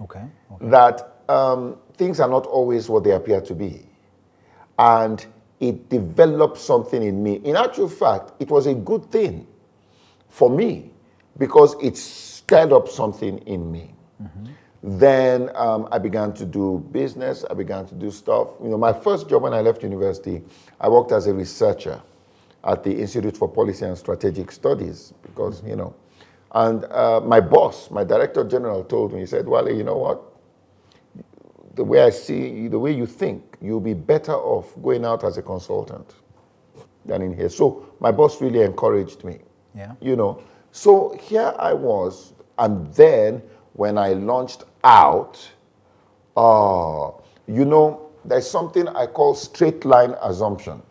Okay. okay. that um, things are not always what they appear to be. And it developed something in me. In actual fact, it was a good thing for me because it stirred up something in me. Then um, I began to do business. I began to do stuff. You know, my first job when I left university, I worked as a researcher at the Institute for Policy and Strategic Studies because you know, and uh, my boss, my director general, told me. He said, "Wale, you know what? The way I see, the way you think, you'll be better off going out as a consultant than in here." So my boss really encouraged me Yeah. you know. So here I was, and then when I launched out, uh, you know, there's something I call straight line assumption.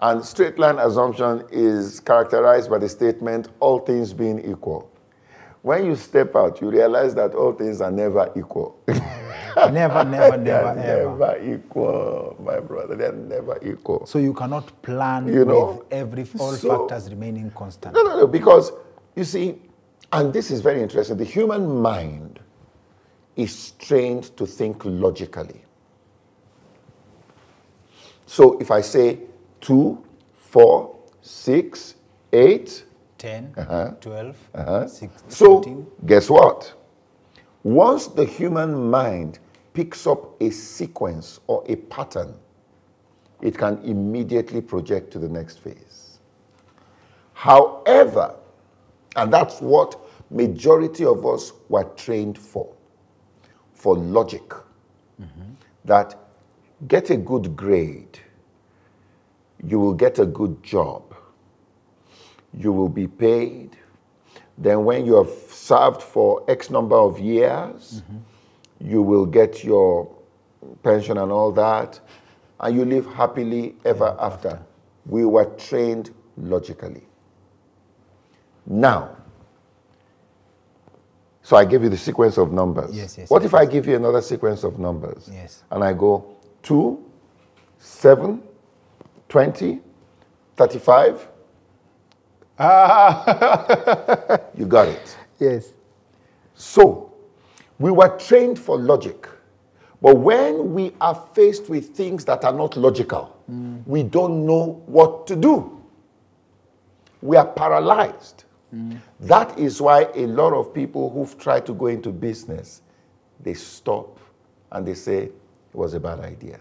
And straight line assumption is characterized by the statement, all things being equal. When you step out, you realize that all things are never equal. never, never, never, ever. never equal, my brother. They're never equal. So you cannot plan You know, with every all so- factors remaining constant. No, no, no, because you see, and this is very interesting, the human mind is trained to think logically. So if I say two, four, six, eight, 10, uh-huh. 12, uh-huh. 16, so 17. guess what? Once the human mind picks up a sequence or a pattern, it can immediately project to the next phase. However, and that's what majority of us were trained for, for logic, that get a good grade, you will get a good job, you will be paid. Then, when you have served for X number of years, you will get your pension and all that, and you live happily ever after. We were trained logically. Now, so I gave you the sequence of numbers. Yes, yes, What yes, if I give you another sequence of numbers? Yes. And I go 2, 7, 20, 35. Ah. you got it. Yes. So, we were trained for logic. But when we are faced with things that are not logical, we don't know what to do. We are paralyzed. That is why a lot of people who've tried to go into business, they stop and they say it was a bad idea.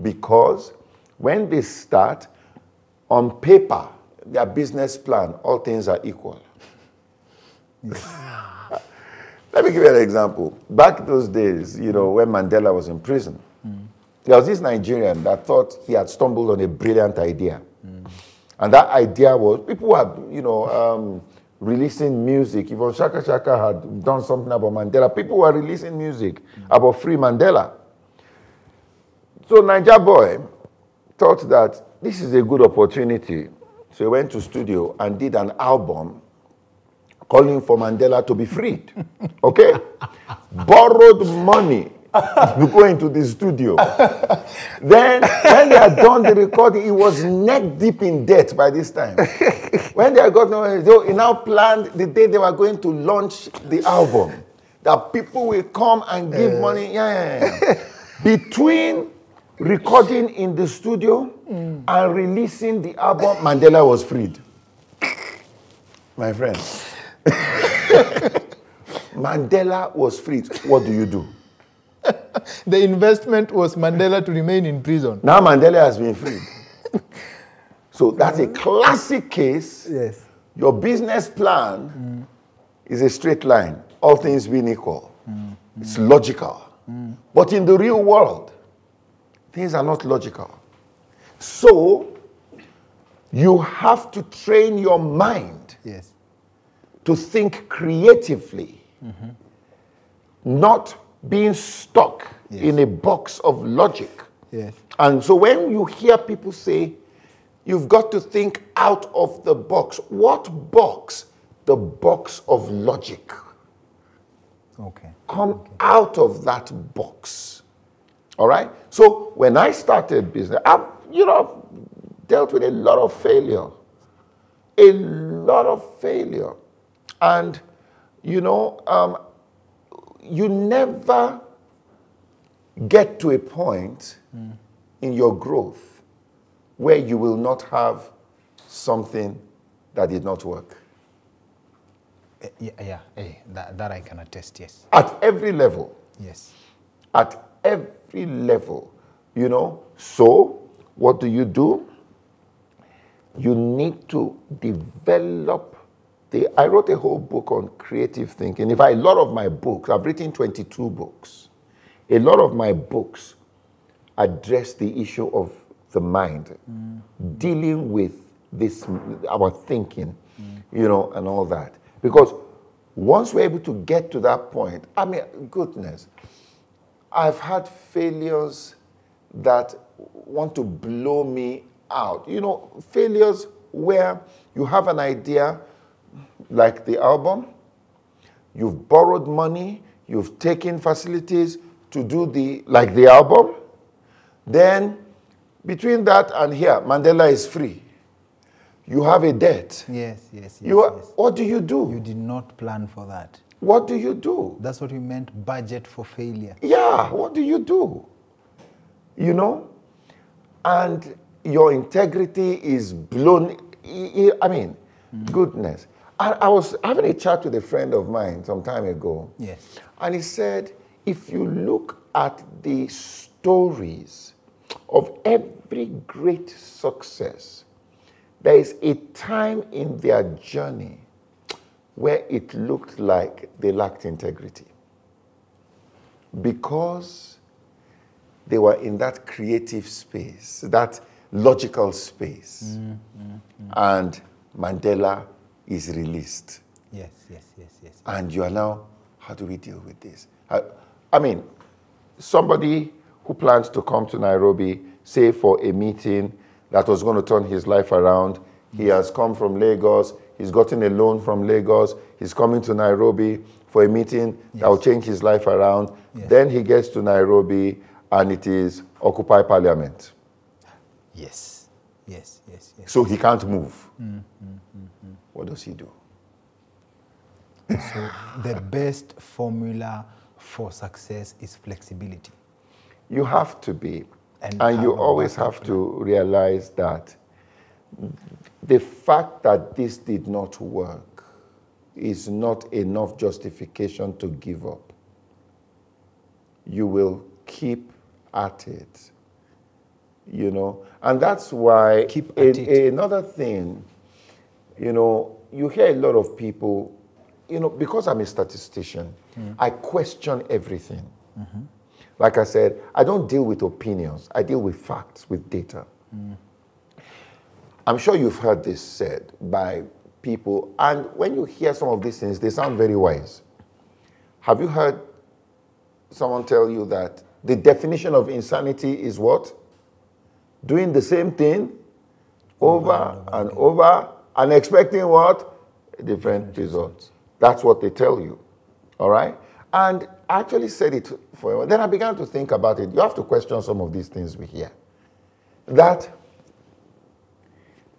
Because when they start, on paper, their business plan, all things are equal. Let me give you an example. Back those days, you know, when Mandela was in prison, there was this Nigerian that thought he had stumbled on a brilliant idea. And that idea was people were, you know, um, releasing music. Even Shaka Shaka had done something about Mandela. People were releasing music about free Mandela. So Niger boy thought that this is a good opportunity. So he went to studio and did an album calling for Mandela to be freed. Okay? Borrowed money to go into the studio. then, when they had done the recording, he was neck deep in debt by this time. when they had got no, so he now planned the day they were going to launch the album. That people will come and give money. Yeah, yeah, yeah. Between recording in the studio and releasing the album, Mandela was freed. My friend. Mandela was freed. What do you do? The investment was Mandela to remain in prison. Now Mandela has been freed. so that's a classic case. Yes. Your business plan is a straight line, all things being equal. Mm-hmm. It's logical. Mm-hmm. But in the real world, things are not logical. So you have to train your mind Yes. to think creatively, mm-hmm. not being stuck in a box of logic. Yes. And so when you hear people say, you've got to think out of the box, what box? The box of logic. Okay. Come out of that box. All right? So when I started business, I've, you know, I've dealt with a lot of failure. A lot of failure. And, you know, um, you never get to a point in your growth where you will not have something that did not work? Eh, Yeah, yeah, eh, that, that I can attest, yes. At every level. Yes. At every level. You know? So, what do you do? You need to develop the. I wrote a whole book on creative thinking. In fact, a lot of my books, I've written 22 books. A lot of my books address the issue of the mind, mm. dealing with this, our thinking, mm. you know, and all that. Because once we're able to get to that point, I mean, goodness, I've had failures that want to blow me out. You know, failures where you have an idea, like the album, you've borrowed money, you've taken facilities to do the, like the album, then between that and here, Mandela is free. You have a debt. Yes, yes, yes. You are, yes. What do you do? You did not plan for that. what do you do? That's what we meant budget for failure. Yeah, what do you do? You know? And your integrity is blown. I I mean, mm. goodness. I, I was having a chat with a friend of mine some time ago. Yes. And he said, if you look at the stories of every great success, there is a time in their journey where it looked like they lacked integrity. Because they were in that creative space, that logical space. Mm, mm, mm. And Mandela is released. Yes, yes, yes, yes. And you are now, how do we deal with this? I, I mean, somebody who plans to come to Nairobi, say for a meeting that was going to turn his life around, he has come from Lagos, he's gotten a loan from Lagos, he's coming to Nairobi for a meeting that will change his life around. Yes. Then he gets to Nairobi and it is Occupy Parliament. Yes, yes, yes, yes. So he can't move. Mm-hmm. What does he do? So the best formula for success is flexibility. You have to be. And And, you always have to realize that the fact that this did not work is not enough justification to give up. You will keep at it. You know, and that's why Keep a- at it. another thing, you know, you hear a lot of people, you know, because I'm a statistician, mm-hmm. I question everything. Mm-hmm. Like I said, I don't deal with opinions, I deal with facts, with data. Mm. I'm sure you've heard this said by people, and when you hear some of these things, they sound very wise. Have you heard someone tell you that the definition of insanity is what? Doing the same thing over and over and expecting what? A different result. That's what they tell you. All right? And I actually said it for a while. Then I began to think about it. You have to question some of these things we hear. That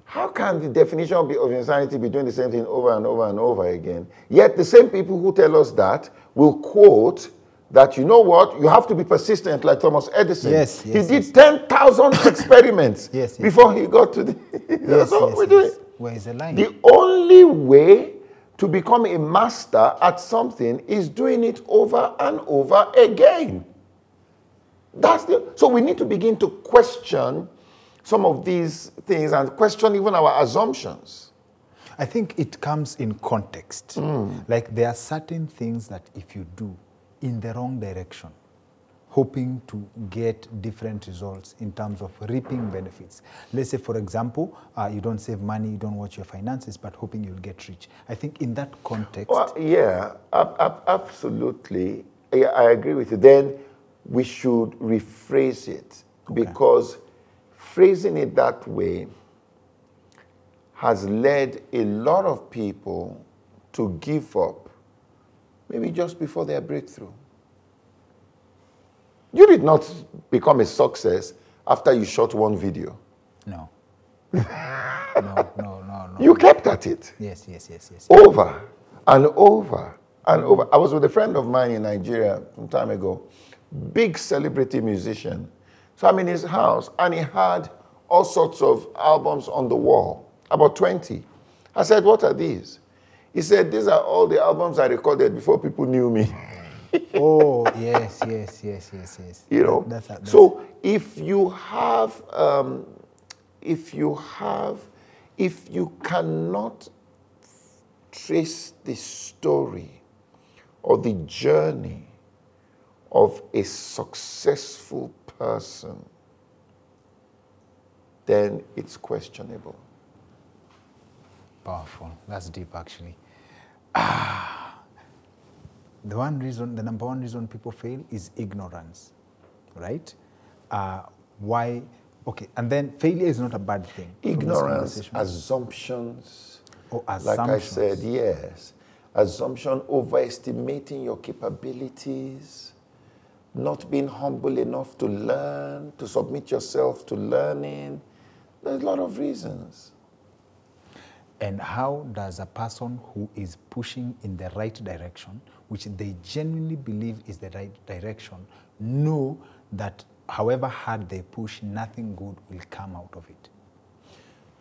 how can the definition of, of insanity be doing the same thing over and over and over again? Yet the same people who tell us that will quote that, you know what, you have to be persistent like Thomas Edison. Yes, yes, he did 10,000 experiments Yes, yes. before he got to the. Yes, That's what yes, we're doing. Where is the line? The only way to become a master at something is doing it over and over again. That's the, so we need to begin to question some of these things and question even our assumptions. I think it comes in context. Hmm. Like there are certain things that if you do in the wrong direction, hoping to get different results in terms of reaping benefits. Let's say, for example, uh, you don't save money, you don't watch your finances, but hoping you'll get rich. I think in that context, Well, yeah, ab- ab- absolutely. Yeah, I agree with you. Then we should rephrase it because phrasing it that way has led a lot of people to give up maybe just before their breakthrough. You did not become a success after you shot one video. no. no, no, no, no. You kept at it. Yes, yes, yes, yes. over and over and over. I was with a friend of mine in Nigeria some time ago, big celebrity musician. So I'm in his house and he had all sorts of albums on the wall, about 20. I said, What are these? He said, These are all the albums I recorded before people knew me. Oh, yes, yes, yes, yes, yes. you know That's, that's, so if you have um, if you have if you cannot trace the story or the journey of a successful person then it's questionable Powerful. That's deep, actually. Ah, the one reason, the number one reason people fail is ignorance, right? Uh, why? Okay, and then failure is not a bad thing. ignorance assumptions Oh, like i said yes assumption overestimating your capabilities not being humble enough to learn to submit yourself to learning there's a lot of reasons And how does a person who is pushing in the right direction, which they genuinely believe is the right direction, know that however hard they push, nothing good will come out of it?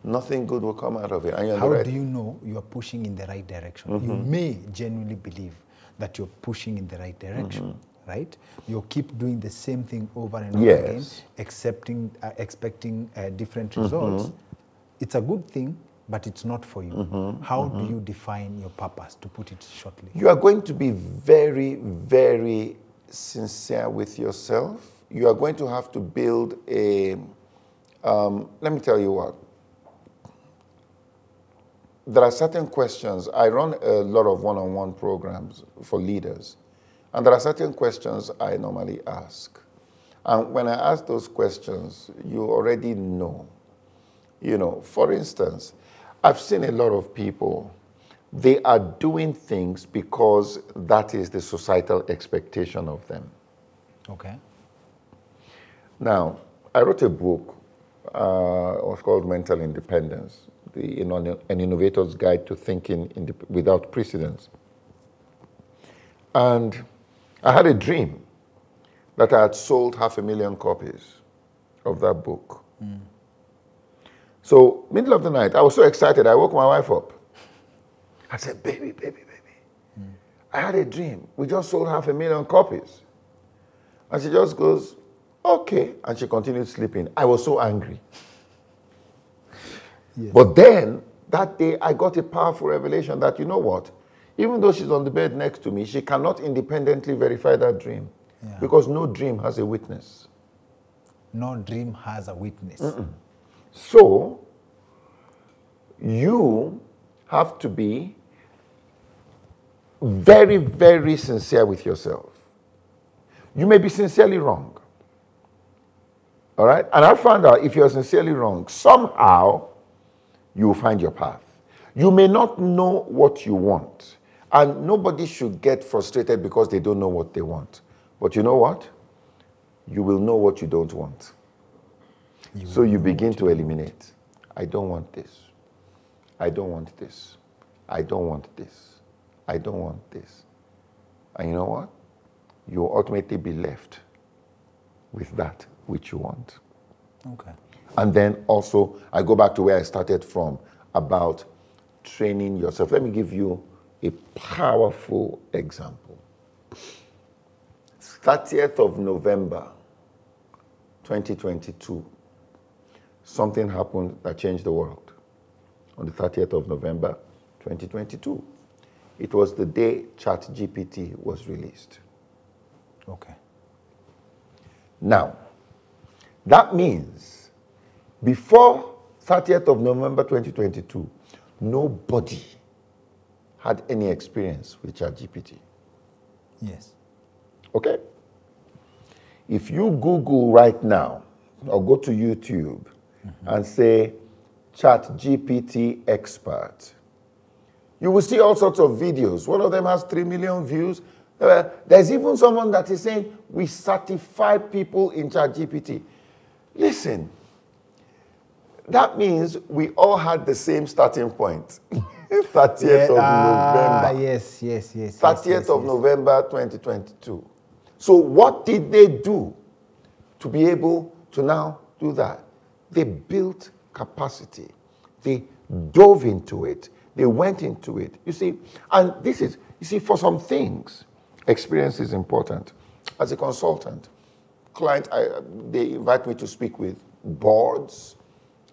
nothing good will come out of it and you're on the How right- do you know you are pushing in the right direction? You may genuinely believe that you're pushing in the right direction, right? You keep doing the same thing over and over again, accepting, uh, expecting uh, different results. It's a good thing, but it's not for you. How do you define your purpose, to put it shortly? You are going to be very, very sincere with yourself. You are going to have to build a. Um, let me tell you what. There are certain questions. I run a lot of one on one programs for leaders, and there are certain questions I normally ask. And when I ask those questions, you already know. You know, for instance, I've seen a lot of people, they are doing things because that is the societal expectation of them. Okay. Now, I wrote a book, uh, it was called Mental Independence, the, you know, An Innovator's Guide to Thinking Indep- Without Precedence. And I had a dream that I had sold half a million copies of that book. So, middle of the night, I was so excited, I woke my wife up. I said, baby, baby, baby, I had a dream. We just sold half a million copies. And she just goes, okay. And she continued sleeping. I was so angry. But then, that day, I got a powerful revelation that, you know what? Even though she's on the bed next to me, she cannot independently verify that dream. Yeah. Because no dream has a witness. No dream has a witness. So, you have to be very, very sincere with yourself. You may be sincerely wrong. All right? And I found out if you're sincerely wrong, somehow you will find your path. You may not know what you want, and nobody should get frustrated because they don't know what they want. But you know what? You will know what you don't want. So you begin to eliminate. I don't want this. I don't want this. I don't want this. I don't want this. And you know what? You will ultimately be left with that which you want. Okay. And then also, I go back to where I started from about training yourself. Let me give you a powerful example. 30th of November, 2022, something happened that changed the world. On the 30th of November, 2022, it was the day ChatGPT was released. Okay. Now, that means before 30th of November 2022, nobody had any experience with ChatGPT. Yes. Okay? If you Google right now or go to YouTube and say ChatGPT expert, you will see all sorts of videos. One of them has 3 million views. Uh, there's even someone that is saying, we certify people in ChatGPT. Listen, that means we all had the same starting point 30th of ah, November. yes, yes, yes. 30th yes, yes, of yes. November 2022. So, what did they do to be able to now do that? They built capacity. They dove into it. They went into it. You see, and this is, you see, for some things, experience is important. As a consultant, client, I, they invite me to speak with boards,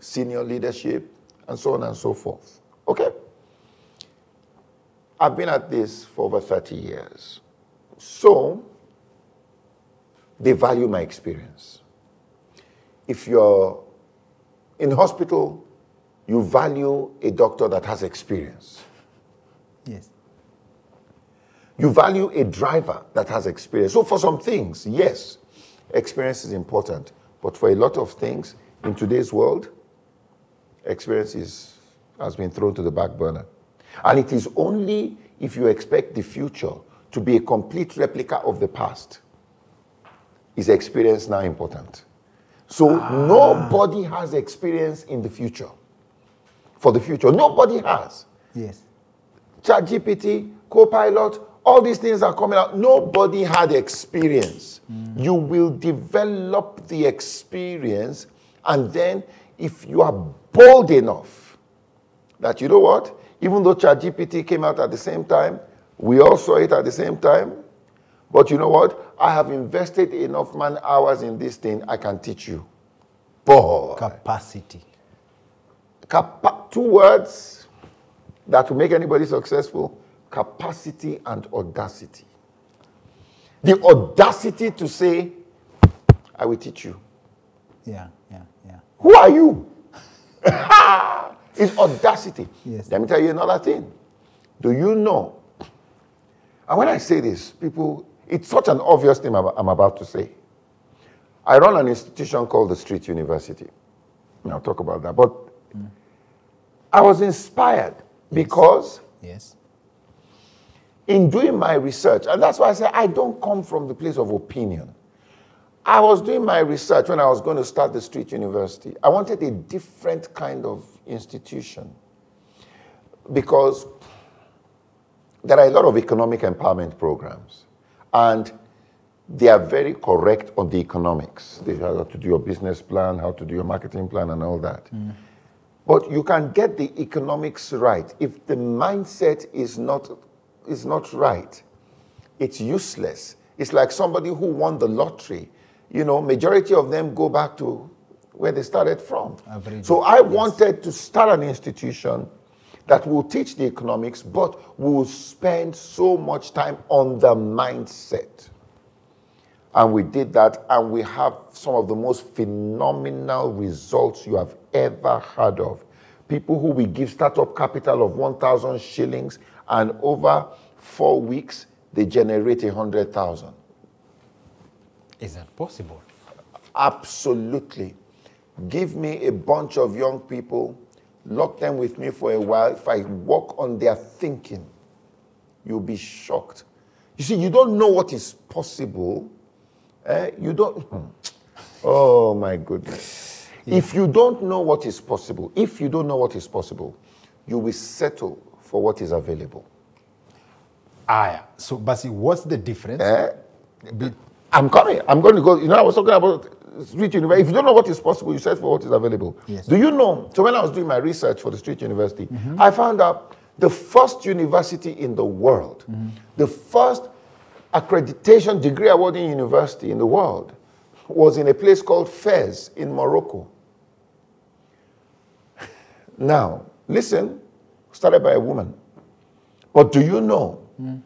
senior leadership, and so on and so forth. Okay? I've been at this for over 30 years. So, they value my experience. If you're in hospital, you value a doctor that has experience. Yes. You value a driver that has experience. So, for some things, yes, experience is important. But for a lot of things in today's world, experience is, has been thrown to the back burner. And it is only if you expect the future to be a complete replica of the past is experience now important. So ah. nobody has experience in the future. For the future, nobody has. Yes. Chat ChatGPT, Copilot, all these things are coming out. Nobody had experience. Mm. You will develop the experience, and then if you are bold enough that you know what, even though ChatGPT came out at the same time, we all saw it at the same time. But you know what? I have invested enough man hours in this thing. I can teach you. Boy, Capacity. Capa- two words that will make anybody successful capacity and audacity. The audacity to say, I will teach you. Yeah, yeah, yeah. Who are you? it's audacity. Yes. Let me tell you another thing. Do you know? And when I say this, people, it's such an obvious thing I'm, about to say. I run an institution called the Street University. I'll talk about that. But mm. I was inspired because Yes. in doing my research, and that's why I say I don't come from the place of opinion. I was doing my research when I was going to start the Street University. I wanted a different kind of institution because there are a lot of economic empowerment programs, and they are very correct on the economics. They have to do your business plan, how to do your marketing plan, and all that. Mm. But you can get the economics right. If the mindset is not, is not right, it's useless. It's like somebody who won the lottery. You know, majority of them go back to where they started from. Average, So I wanted to start an institution that will teach the economics, but will spend so much time on the mindset. And we did that, and we have some of the most phenomenal results you have ever heard of. People who we give startup capital of 1,000 shillings, and over four weeks, they generate 100,000. Is that possible? Absolutely. Give me a bunch of young people, lock them with me for a while. If I work on their thinking, you'll be shocked. You see, you don't know what is possible. eh? You don't. Oh my goodness. If you don't know what is possible, if you don't know what is possible, you will settle for what is available. Ah, yeah. So, Basi, what's the difference? Eh? I'm coming. I'm going to go. You know, I was talking about Street University. If you don't know what is possible, you search for what is available. Yes. Do you know? So when I was doing my research for the Street University, mm-hmm. I found out the first university in the world, mm-hmm. the first accreditation degree awarding university in the world, was in a place called Fez in Morocco. Now, listen, started by a woman. But do you know mm.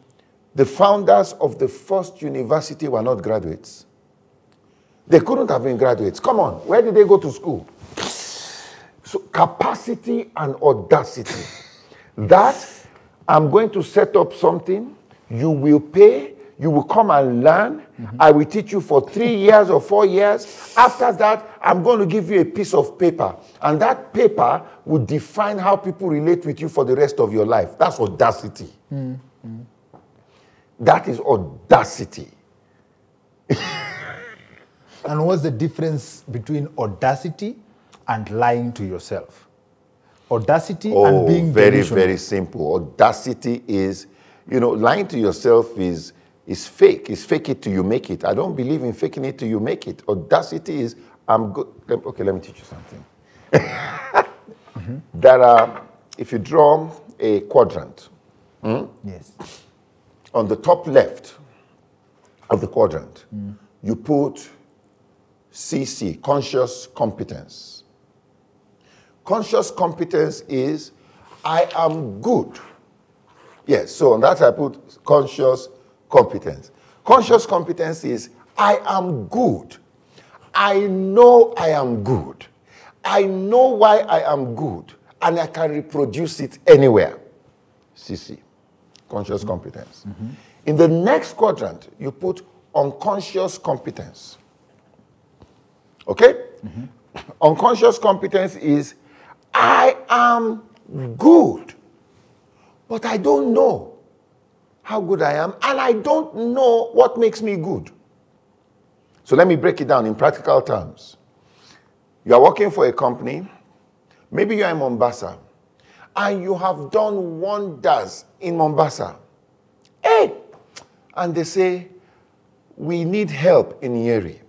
the founders of the first university were not graduates? They couldn't have been graduates. Come on, where did they go to school? So, capacity and audacity. That I'm going to set up something, you will pay, you will come and learn. I will teach you for three years or four years. After that, I'm going to give you a piece of paper. And that paper will define how people relate with you for the rest of your life. That's audacity. That is audacity. and what's the difference between audacity and lying to yourself? Audacity and oh, being Oh, very, delusional. very simple. Audacity is, you know, lying to yourself is is fake. It's fake it till you make it. I don't believe in faking it till you make it. Audacity is I'm good. Okay, let me teach you something. There are, if you draw a quadrant, hmm, Yes. on the top left of the quadrant, mm. you put CC, conscious competence. Conscious competence is I am good. Yes, so on that I put conscious competence. Conscious competence is I am good. I know I am good. I know why I am good, and I can reproduce it anywhere. CC, conscious competence. Mm-hmm. In the next quadrant, you put unconscious competence. Okay? Unconscious competence is I am good, but I don't know how good I am, and I don't know what makes me good. So let me break it down in practical terms. You are working for a company, maybe you are in Mombasa, and you have done wonders in Mombasa. Hey! And they say, we need help in Nyeri.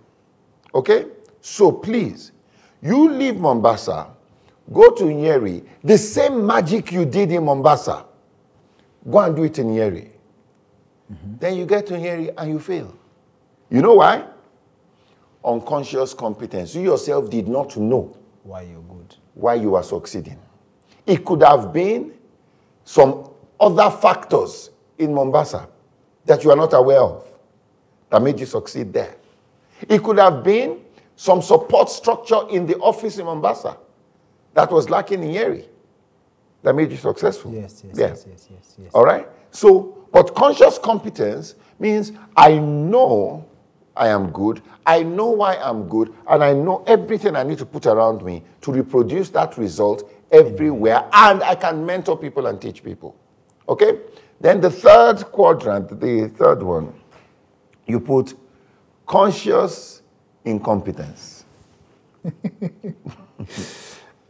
Okay? So please, you leave Mombasa, go to Nyeri, the same magic you did in Mombasa, go and do it in Nyeri. Mm-hmm. Then you get to Nyeri and you fail. You know why? Unconscious competence. You yourself did not know Why you're good. why you are succeeding. It could have been some other factors in Mombasa that you are not aware of that made you succeed there. It could have been some support structure in the office in Mombasa that was lacking in Nyeri that made you successful. Yes, yes, Yeah. yes, yes, yes, yes. All right? So, but conscious competence means I know I am good, I know why I'm good, and I know everything I need to put around me to reproduce that result everywhere, and I can mentor people and teach people. Okay? Then the third quadrant, the third one, you put conscious incompetence.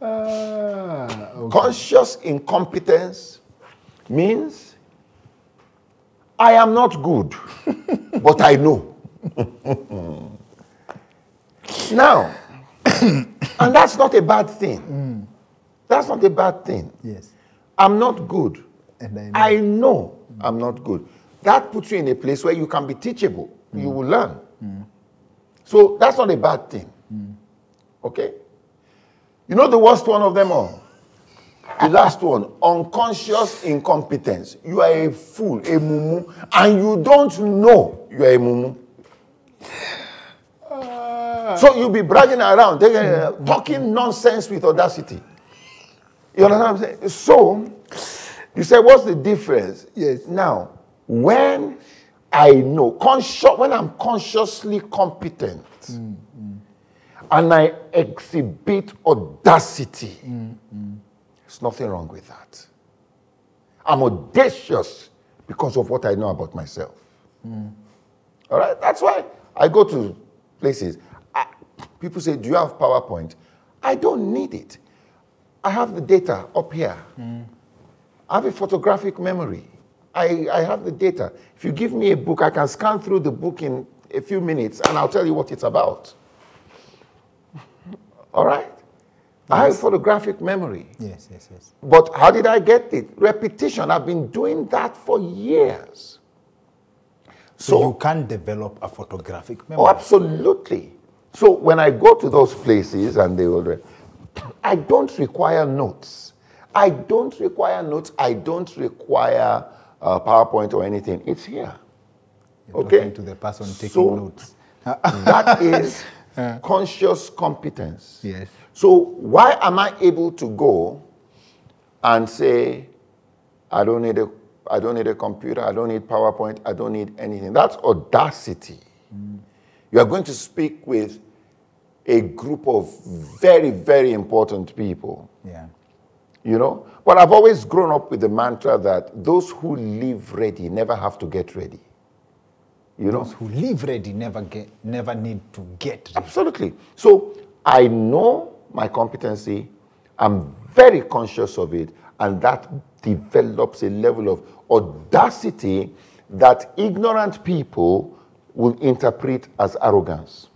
Ah, Conscious incompetence means I am not good, but I know. now, and that's not a bad thing. That's not a bad thing. Yes. I'm not good. And I know. I know I'm not good. That puts you in a place where you can be teachable. You will learn. So that's not a bad thing. Okay? You know the worst one of them all? The last one, unconscious incompetence. You are a fool, a mumu, and you don't know you are a mumu. So you'll be bragging around, taking- talking nonsense with audacity. You understand what I'm saying? So, you say, what's the difference? Yes. Now, when I know, conscious, when I'm consciously competent and I exhibit audacity, there's nothing wrong with that. I'm audacious because of what I know about myself. All right? That's why I go to places. I, people say, Do you have PowerPoint? I don't need it. I have the data up here. I have a photographic memory. I, I have the data. If you give me a book, I can scan through the book in a few minutes and I'll tell you what it's about. All right? I have photographic memory. Yes, yes, yes. But how did I get it? Repetition. I've been doing that for years. So, you can develop a photographic memory. Oh, absolutely. So when I go to those places and they will, I don't require notes. I don't require notes. I don't require uh, PowerPoint or anything. It's here. You're okay. to the person taking So- notes. that is conscious competence. Yes. So why am I able to go and say, I don't need a, I don't need a computer, I don't need PowerPoint, I don't need anything? That's audacity. You are going to speak with a group of very, very important people Yeah. you know. But I've always grown up with the mantra that those who live ready never have to get ready. You know, Those who live ready never get, never need to get ready. absolutely. So I know my competency. I'm very conscious of it, and that develops a level of audacity that ignorant people will interpret as arrogance.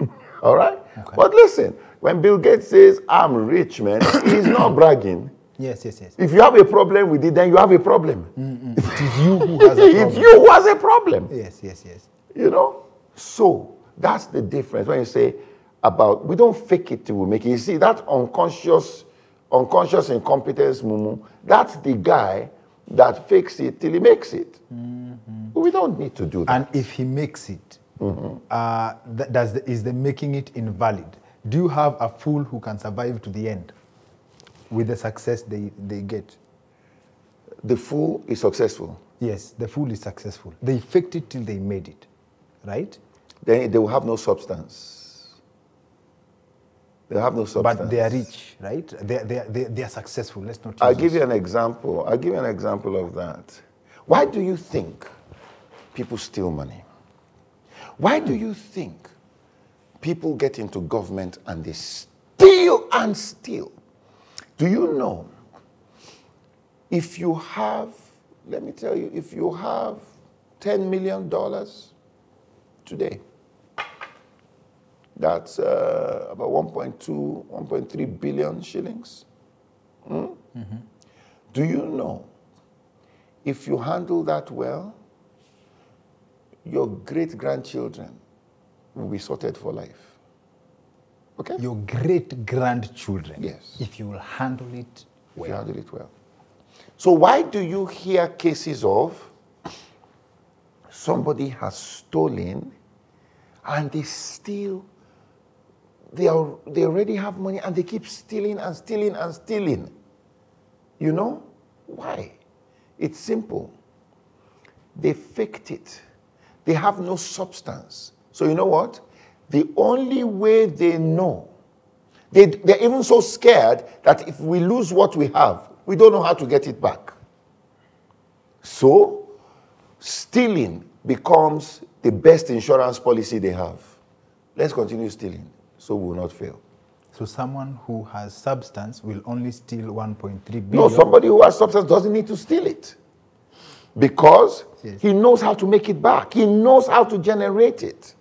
All right? But listen, when Bill Gates says, I'm rich, man, he's not bragging. Yes, yes, yes. If you have a problem with it, then you have a problem. It is you who has a it's problem. you who has a problem. Yes, yes, yes. You know? So that's the difference when you say about we don't fake it till we make it. You see, that unconscious, unconscious incompetence, mumu, that's the guy that fakes it till he makes it. We don't need to do that. And if he makes it, uh, th- does the, is the making it invalid? Do you have a fool who can survive to the end with the success they, they get? the fool is successful. Yes, the fool is successful. They faked it till they made it, right? Then they will have no substance. They have no substance. But they are rich, right? They, they, they, they are successful. Let's not. I'll give this. you an example. I'll give you an example of that. Why do you think people steal money? Why do you think people get into government and they steal and steal? Do you know if you have, let me tell you, if you have $10 million today, that's uh, about 1.2, 1.3 billion shillings. Do you know if you handle that well, your great grandchildren will be sorted for life? Okay? Your great grandchildren, Yes. if you will handle it well. if you handle it well. So, why do you hear cases of somebody has stolen and they steal? They, are, they already have money and they keep stealing and stealing and stealing. You know? Why? It's simple. They faked it. They have no substance. So, you know what? The only way they know they, they're even so scared that if we lose what we have, we don't know how to get it back. So, stealing becomes the best insurance policy they have. Let's continue stealing so we will not fail. So someone who has substance will only steal 1.3 billion. No, somebody who has substance doesn't need to steal it because Yes. he knows how to make it back, he knows how to generate it.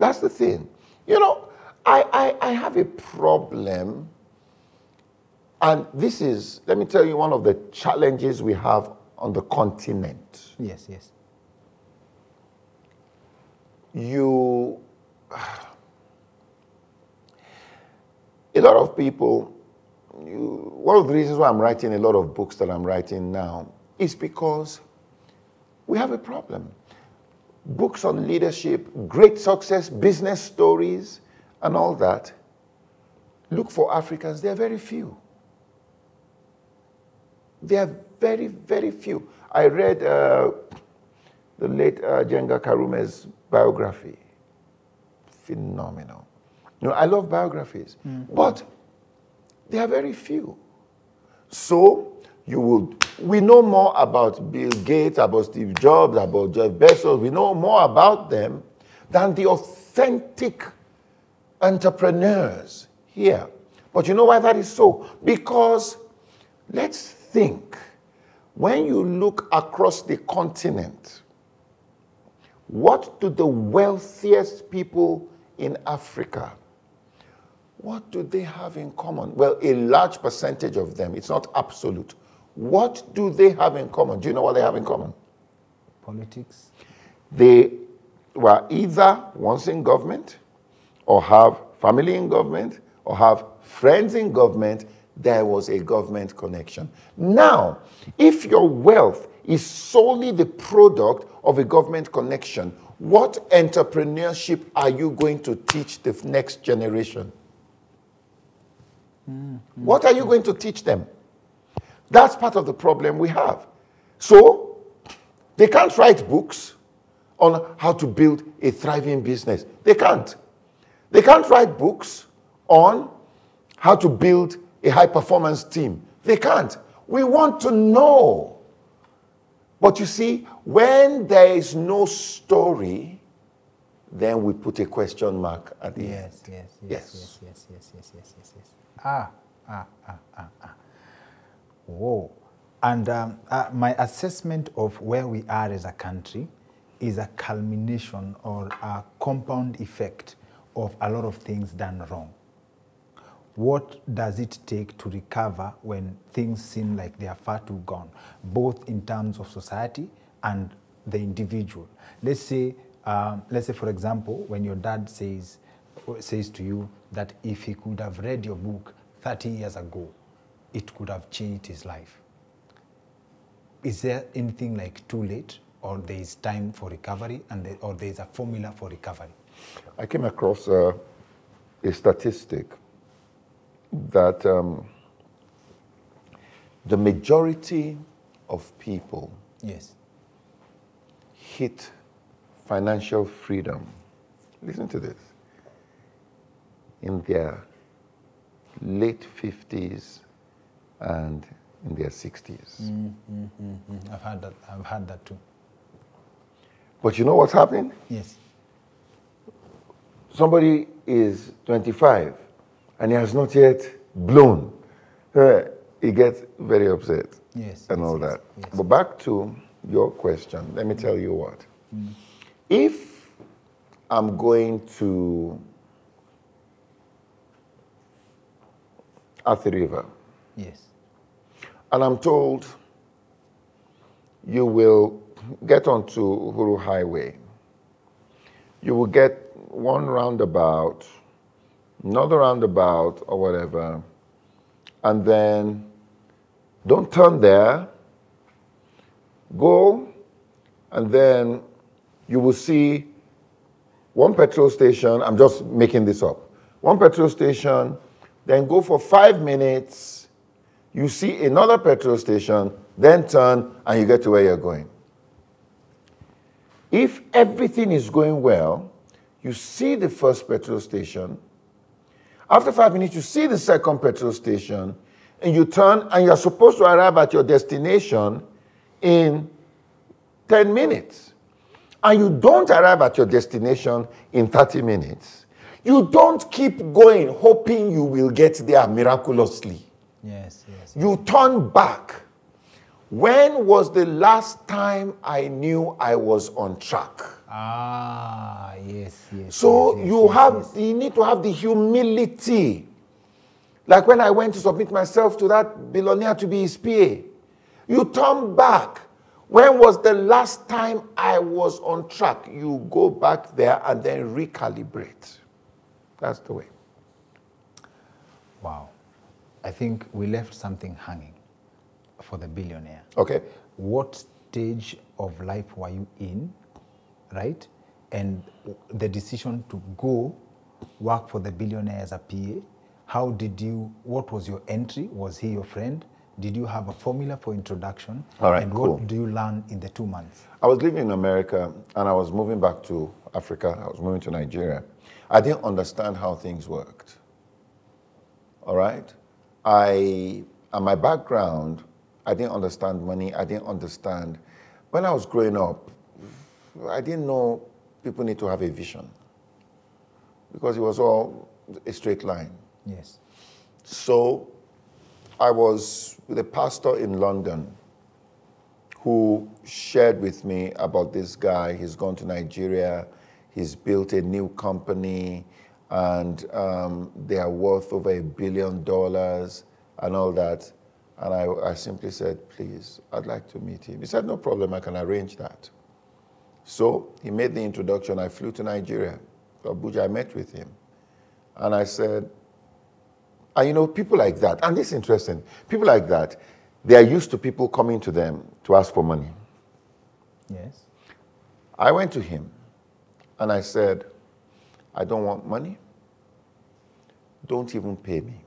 That's the thing. You know, I, I, I have a problem, and this is, let me tell you, one of the challenges we have on the continent. Yes, yes. you a lot of people you, one of the reasons why i'm writing a lot of books that i'm writing now is because we have a problem books on leadership great success business stories and all that look for africans there are very few there are very very few i read uh, the late uh, Njenga Karume's biography. Phenomenal. You know, I love biographies, but there are very few. So you would, we know more about Bill Gates, about Steve Jobs, about Jeff Bezos. We know more about them than the authentic entrepreneurs here. But you know why that is so? Because let's think when you look across the continent, what do the wealthiest people in Africa, what do they have in common? Well, a large percentage of them, it's not absolute. What do they have in common? Do you know what they have in common? Politics. They were either once in government, or have family in government, or have friends in government. There was a government connection. Now, if your wealth is solely the product of a government connection, what entrepreneurship are you going to teach the next generation? Hmm, hmm. What are you going to teach them? That's part of the problem we have. So, they can't write books on how to build a thriving business. They can't. They can't write books on how to build a high performance team. They can't. We want to know. But you see, when there is no story, then we put a question mark at the end. Yes, yes, yes, Yes. yes, yes, yes, yes, yes, yes, yes. Ah, ah, ah, ah, ah. And um, uh, my assessment of where we are as a country is a culmination or a compound effect of a lot of things done wrong. What does it take to recover when things seem like they are far too gone, both in terms of society and the individual? Let's say, um, let's say, for example, when your dad says says to you that if he could have read your book 30 years ago, it could have changed his life. Is there anything like too late, or there is time for recovery, and there, or there is a formula for recovery? I came across uh, a statistic that um, the majority of people Yes. hit financial freedom. Listen to this. In their late 50s and in their 60s. Mm, I've had that. I've had that too. But you know what's happening? Yes. Somebody is 25 and he has not yet blown. Uh, he gets very upset Yes, and yes, all yes, that. yes. But back to your question, let me tell you what. If I'm going to Athi River Yes. And I'm told you will get onto Uhuru Highway, you will get one roundabout, another roundabout, or whatever, and then don't turn there, go, and then you will see one petrol station. I'm just making this up. One petrol station, then go for five minutes. You see another petrol station, then turn, and you get to where you're going. If everything is going well, you see the first petrol station. After five minutes, you see the second petrol station, and you turn, and you're supposed to arrive at your destination in 10 minutes. And you don't arrive at your destination in 30 minutes. You don't keep going hoping you will get there miraculously. Yes. Yes. You turn back. When was the last time I knew I was on track? Ah. Yes. Yes. So yes, you yes, have yes. you need to have the humility. Like when I went to submit myself to that billionaire to be his PA, you turn back. When was the last time I was on track? You go back there and then recalibrate. That's the way. Wow. I think we left something hanging for the billionaire. Okay. What stage of life were you in, right? And the decision to go work for the billionaire as a PA, how did you, what was your entry? Was he your friend? Did you have a formula for introduction? All right, And cool. what do you learn in the two months? I was living in America and I was moving back to Africa. I was moving to Nigeria. I didn't understand how things worked. All right? I, and my background, I didn't understand money. I didn't understand. When I was growing up, I didn't know people need to have a vision because it was all a straight line. Yes. So I was with a pastor in London who shared with me about this guy. He's gone to Nigeria, he's built a new company, and um, they are worth over a billion dollars and all that. And I, I simply said, please, I'd like to meet him. He said, no problem, I can arrange that. So he made the introduction. I flew to Nigeria, to Abuja. I met with him. And I said, and you know, people like that, and this is interesting, people like that, they are used to people coming to them to ask for money. Yes. I went to him and I said, I don't want money. Don't even pay me.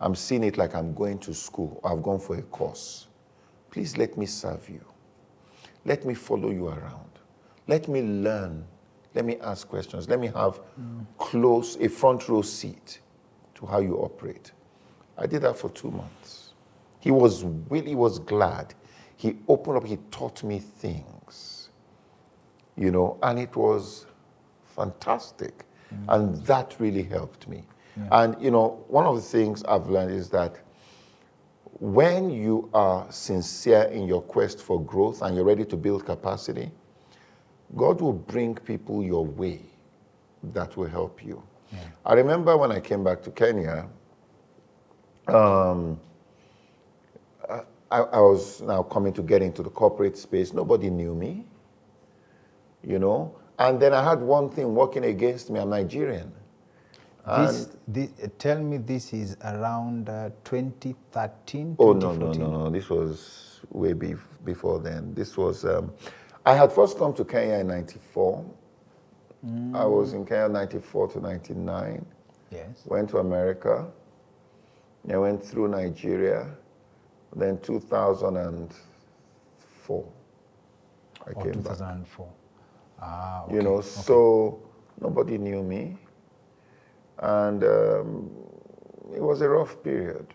I'm seeing it like I'm going to school. I've gone for a course. Please let me serve you. Let me follow you around. Let me learn. Let me ask questions. Let me have close, a front row seat to how you operate. I did that for two months. He was really was glad. He opened up, he taught me things, you know, and it was fantastic. And that really helped me. And, you know, one of the things I've learned is that when you are sincere in your quest for growth and you're ready to build capacity, God will bring people your way that will help you. I remember when I came back to Kenya, um, I, I was now coming to get into the corporate space. Nobody knew me, you know. And then I had one thing working against me. I'm Nigerian. This, this, tell me this is around uh, 2013, Oh no no no no! This was way be- before then. This was um, I had first come to Kenya in '94. I was in Kenya '94 to '99. Yes. Went to America. I went through Nigeria. Then 2004, I Or came back. 2004. Ah, You know, so nobody knew me, and um, it was a rough period.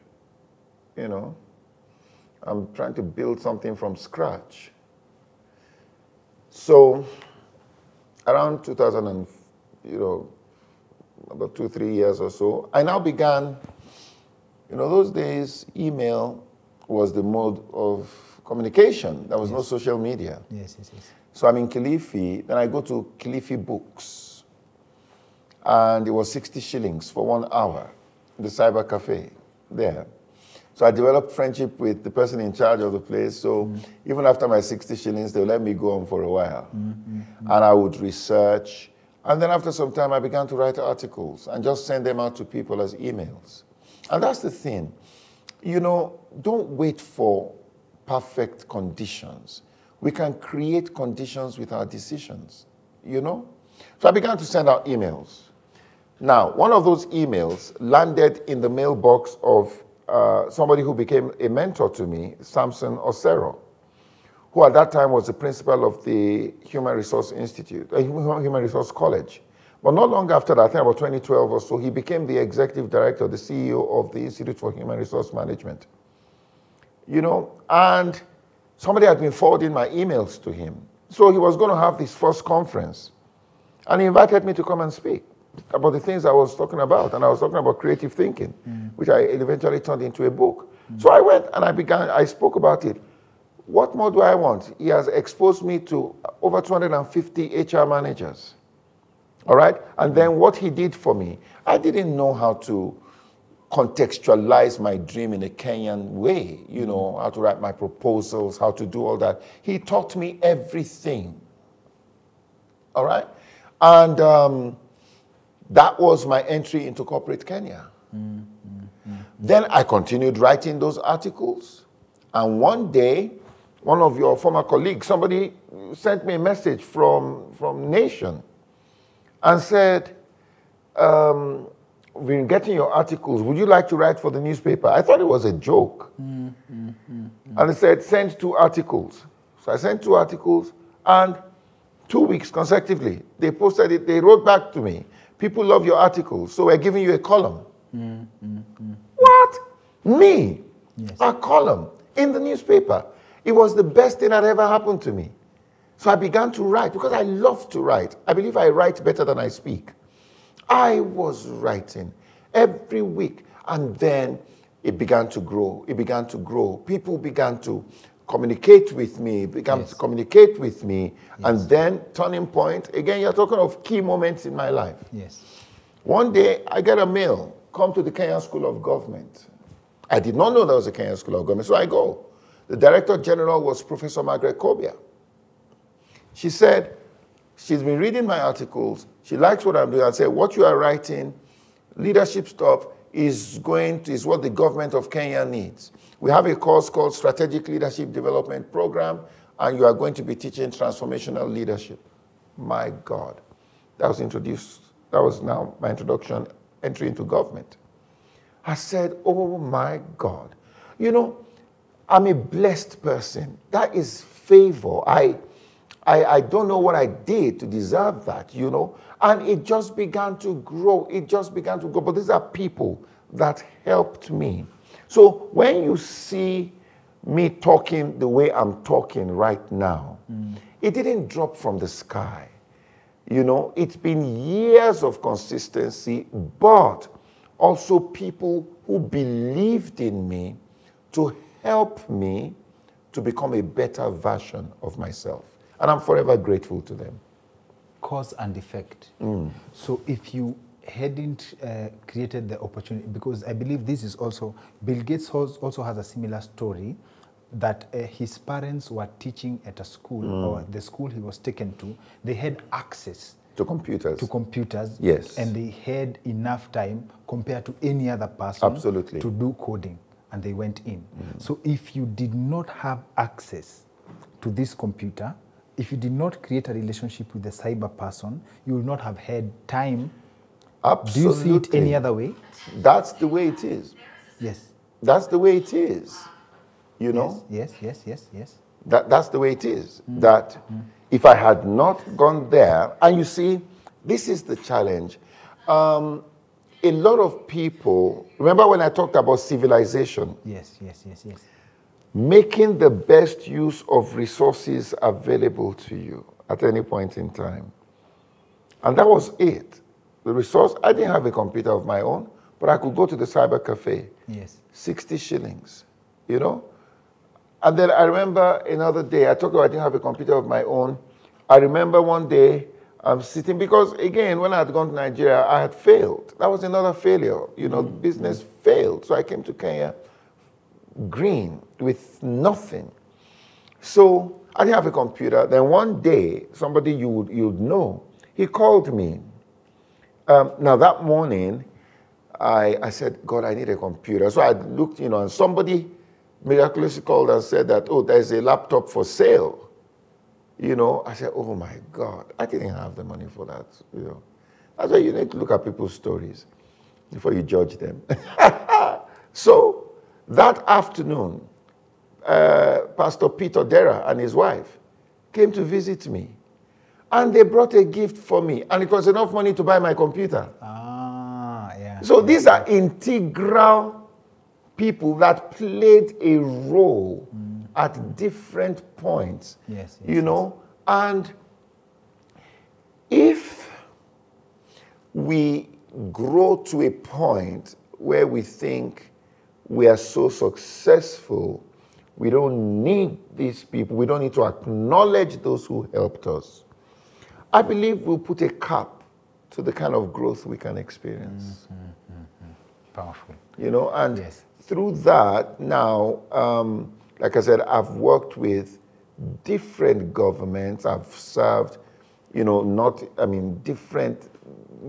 You know, I'm trying to build something from scratch. So, around 2000 and you know, about two three years or so, I now began. You know, those days, email was the mode of communication. There was no social media. Yes, yes, yes. So I'm in Kilifi, then I go to Kilifi Books. And it was 60 shillings for one hour, in the cyber cafe there. So I developed friendship with the person in charge of the place. So mm-hmm. even after my 60 shillings, they let me go on for a while. Mm-hmm, mm-hmm. And I would research. And then after some time, I began to write articles and just send them out to people as emails. And that's the thing. You know, don't wait for perfect conditions. We can create conditions with our decisions, you know? So I began to send out emails. Now, one of those emails landed in the mailbox of uh, somebody who became a mentor to me, Samson Osero, who at that time was the principal of the Human Resource Institute, uh, Human Resource College. But not long after that, I think about 2012 or so, he became the executive director, the CEO of the Institute for Human Resource Management. You know, and somebody had been forwarding my emails to him. So he was going to have this first conference. And he invited me to come and speak about the things I was talking about. And I was talking about creative thinking, mm. which I eventually turned into a book. So I went and I began, I spoke about it. What more do I want? He has exposed me to over 250 HR managers. All right? And then what he did for me, I didn't know how to contextualize my dream in a Kenyan way, you know, how to write my proposals, how to do all that. He taught me everything. All right? And um, that was my entry into corporate Kenya. Then I continued writing those articles. And one day, one of your former colleagues, somebody sent me a message from, from Nation and said, um, been getting your articles. Would you like to write for the newspaper? I thought it was a joke. Mm, mm, mm, and they said, Send two articles. So I sent two articles, and two weeks consecutively, they posted it, they wrote back to me. People love your articles, so we're giving you a column. What? Me? A column in the newspaper. It was the best thing that ever happened to me. So I began to write because I love to write. I believe I write better than I speak. I was writing every week. And then it began to grow. It began to grow. People began to communicate with me, began to communicate with me. And then, turning point, again, you're talking of key moments in my life. Yes. One day, I get a mail, come to the Kenyan School of Government. I did not know there was a Kenyan School of Government, so I go. The Director General was Professor Margaret Kobia. She said, she's been reading my articles, she likes what I'm doing, I said, what you are writing, leadership stuff, is going to, is what the government of Kenya needs. We have a course called Strategic Leadership Development Program, and you are going to be teaching transformational leadership. My God. That was introduced, that was now my introduction, entry into government. I said, Oh my God. You know, I'm a blessed person. That is favor. I, I, I don't know what I did to deserve that, you know. And it just began to grow. It just began to grow. But these are people that helped me. So when you see me talking the way I'm talking right now, mm. it didn't drop from the sky. You know, it's been years of consistency, but also people who believed in me to help me to become a better version of myself. And I'm forever grateful to them. cause and effect. So if you hadn't uh, created the opportunity, because I believe this is also, Bill Gates also has a similar story that uh, his parents were teaching at a school or the school he was taken to, they had access To computers. to computers Yes. and they had enough time compared to any other person Absolutely. to do coding and they went in so if you did not have access to this computer if you did not create a relationship with the cyber person you will not have had time Absolutely. do you see it any other way That's the way it is. yes That's the way it is. You know? yes yes yes yes That, that's the way it is. That if I had not gone there, and you see, this is the challenge. Um, a lot of people, remember when I talked about civilization, yes yes yes yes making the best use of resources available to you at any point in time. And that was it. The resource, I didn't have a computer of my own, but I could go to the cyber cafe. yes 60 shillings, you know? And then I remember another day, I talked about oh, I didn't have a computer of my own. I remember one day I'm sitting, because again, when I had gone to Nigeria, I had failed. That was another failure. You know, mm-hmm. business failed. So I came to Kenya green with nothing. So I didn't have a computer. Then one day, somebody you would you'd know, he called me. Um, now that morning, I, I said, God, I need a computer. So I looked, you know, and somebody miraculously called and said that, oh, there's a laptop for sale. You know, I said, oh my God, I didn't have the money for that. You know, that's why you need to look at people's stories before you judge them. so that afternoon, uh, Pastor Peter Dera and his wife came to visit me. And they brought a gift for me. And it was enough money to buy my computer. ah yeah So these are integral people that played a role at different points. Yes, yes, you know, and if we grow to a point where we think we are so successful, we don't need these people, we don't need to acknowledge those who helped us. I believe we'll put a cap to the kind of growth we can experience. powerful You know, and Yes. through that, now, um, like I said, I've worked with different governments. I've served, you know, not, I mean, different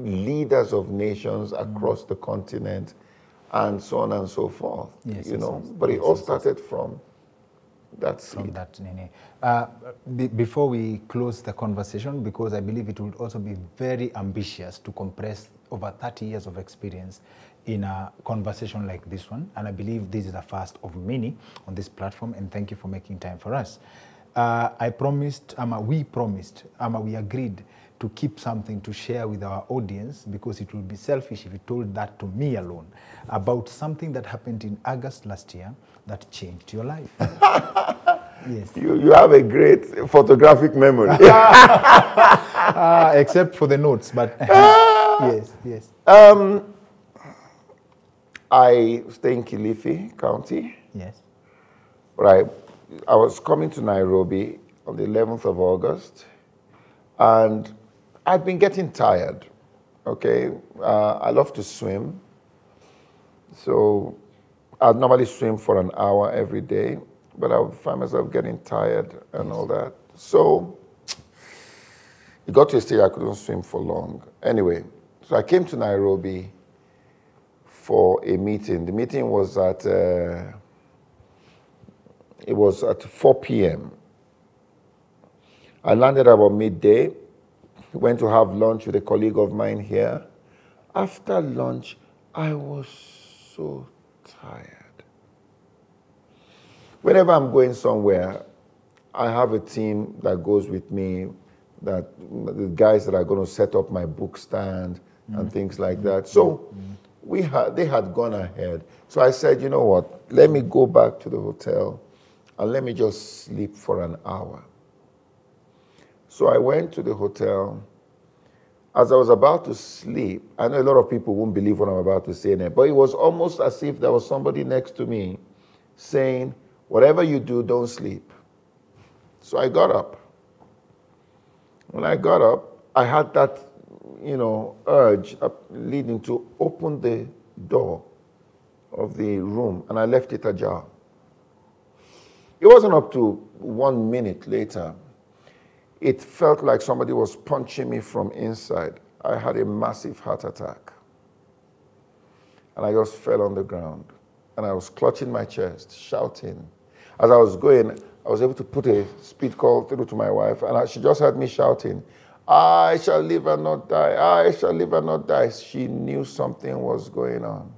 leaders of nations Mm. across the continent and so on and so forth. Yes, you know, but it all started from that from seed. that Nene. Uh, be, before we close the conversation, because I believe it would also be very ambitious to compress over 30 years of experience in a conversation like this one, and I believe this is the first of many on this platform, and thank you for making time for us. Uh, I promised, um, we promised, um, we agreed to keep something to share with our audience because it would be selfish if you told that to me alone about something that happened in August last year that changed your life. yes. You, you have a great photographic memory. Ah, except for the notes, but yes, yes. um, I stay in Kilifi County. Yes. Right. I was coming to Nairobi on the 11th of August, and I'd been getting tired. Okay. Uh, I love to swim. So I'd normally swim for an hour every day, but I would find myself getting tired and all that. So it got to a stage I couldn't swim for long. Anyway, so I came to Nairobi for a meeting. The meeting was at. Uh, it was at 4 p.m. I landed about midday, went to have lunch with a colleague of mine here. After lunch, I was so tired. Whenever I'm going somewhere, I have a team that goes with me, that the guys that are going to set up my book stand and mm. things like that. So mm. we had, they had gone ahead. So I said, you know what, let me go back to the hotel and let me just sleep for an hour. So I went to the hotel. As I was about to sleep, I know a lot of people won't believe what I'm about to say now, but it was almost as if there was somebody next to me saying, Whatever you do, don't sleep. So I got up. When I got up, I had that, you know, urge leading to open the door of the room and I left it ajar. It wasn't up to one minute later. It felt like somebody was punching me from inside. I had a massive heart attack. And I just fell on the ground. And I was clutching my chest, shouting. As I was going, I was able to put a speed call through to my wife, and she just heard me shouting, I shall live and not die. I shall live and not die. She knew something was going on.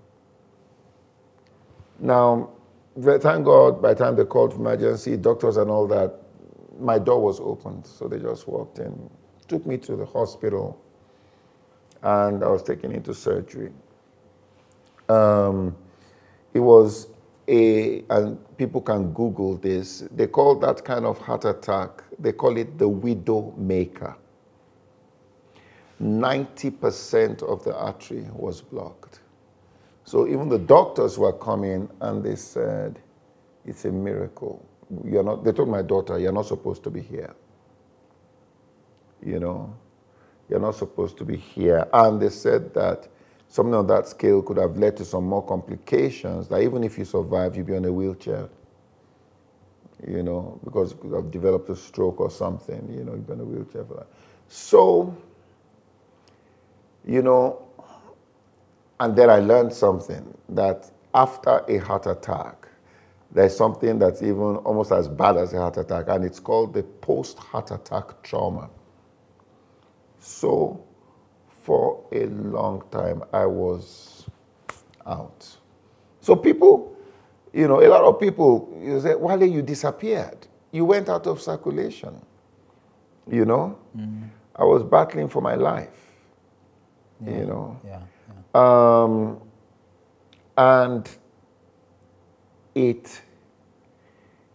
Now, thank God, by the time they called for emergency, doctors and all that, my door was opened. So they just walked in, took me to the hospital, and I was taken into surgery. Um, it was a, and people can Google this, they call that kind of heart attack, they call it the widow maker. 90% of the artery was blocked. So even the doctors were coming and they said, it's a miracle. You're not, they told my daughter, you're not supposed to be here. You know, you're not supposed to be here. And they said that something on that scale could have led to some more complications, that even if you survive, you'd be on a wheelchair. You know, because you could have developed a stroke or something, you know, you'd be on a wheelchair for that. So, you know, and then I learned something that after a heart attack, there's something that's even almost as bad as a heart attack, and it's called the post heart attack trauma. So, for a long time, I was out. So, people, you know, a lot of people, you say, Wale, you disappeared. You went out of circulation. You know? Mm. I was battling for my life yeah. you know. Yeah. yeah. Um, and it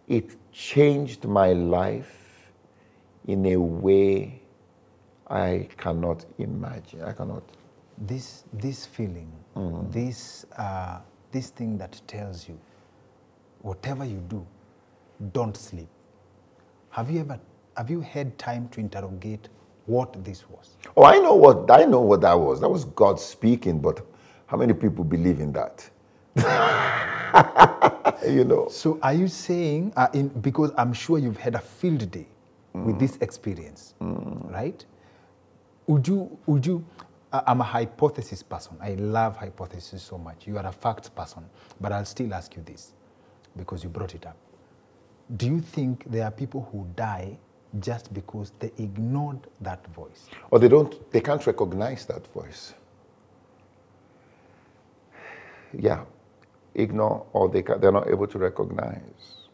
it changed my life in a way I cannot imagine. I cannot. This this feeling, mm. this uh, this thing that tells you, whatever you do, don't sleep. Have you ever have you had time to interrogate what this was? Oh, I know what I know what that was. That was God speaking, but how many people believe in that? you know. So are you saying uh, in, because I'm sure you've had a field day mm. with this experience, mm. right? Would you would you uh, I'm a hypothesis person. I love hypothesis so much. You are a facts person, but I'll still ask you this because you brought it up. Do you think there are people who die just because they ignored that voice. Or they don't, they can't recognize that voice. Yeah, ignore or they can, they're not able to recognize.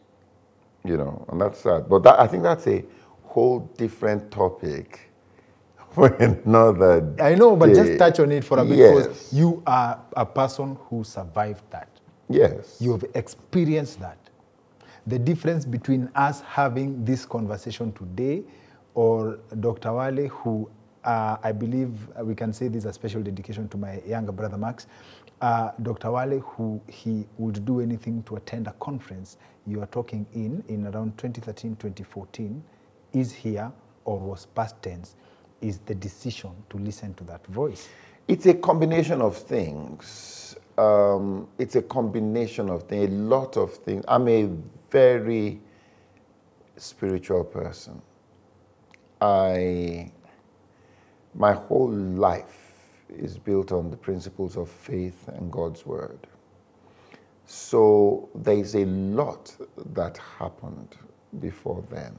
You know, and that's sad. But that, I think that's a whole different topic for another. I know, but day. just touch on it for a bit yes. because you are a person who survived that. Yes. You have experienced that the difference between us having this conversation today or Dr. Wale, who uh, I believe we can say this is a special dedication to my younger brother Max. Uh, Dr. Wale, who he would do anything to attend a conference you are talking in, in around 2013, 2014, is here or was past tense, is the decision to listen to that voice. It's a combination of things. Um, it's a combination of things, a lot of things. I'm a very spiritual person. I, my whole life is built on the principles of faith and God's word. So there is a lot that happened before then.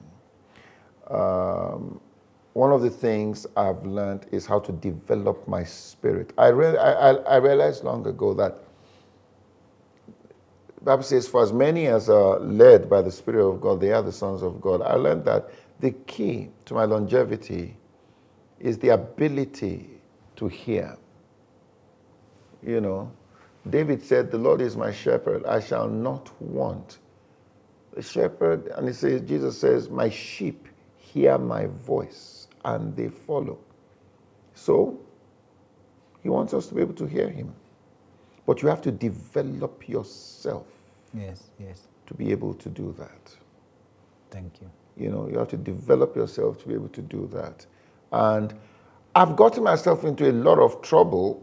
Um, one of the things I've learned is how to develop my spirit. I, re- I, I realized long ago that Bible says, for as many as are led by the Spirit of God, they are the sons of God. I learned that the key to my longevity is the ability to hear. You know, David said, The Lord is my shepherd, I shall not want. The shepherd, and he says, Jesus says, My sheep hear my voice and they follow. So, he wants us to be able to hear him. But you have to develop yourself Yes, yes. To be able to do that. Thank you. You know, you have to develop yourself to be able to do that. And I've gotten myself into a lot of trouble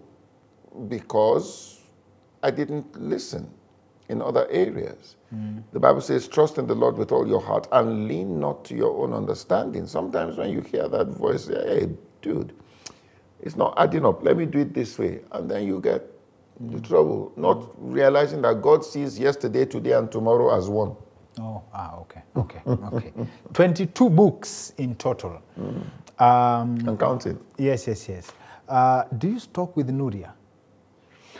because I didn't listen in other areas. Mm. The Bible says, trust in the Lord with all your heart and lean not to your own understanding. Sometimes when you hear that voice, say, hey, dude, it's not adding up. Let me do it this way. And then you get the mm. trouble, not realizing that God sees yesterday, today, and tomorrow as one. Oh, ah, okay, okay, okay. 22 books in total. Mm. Um, And counting. yes, yes, yes. Uh, do you stock with Nuria?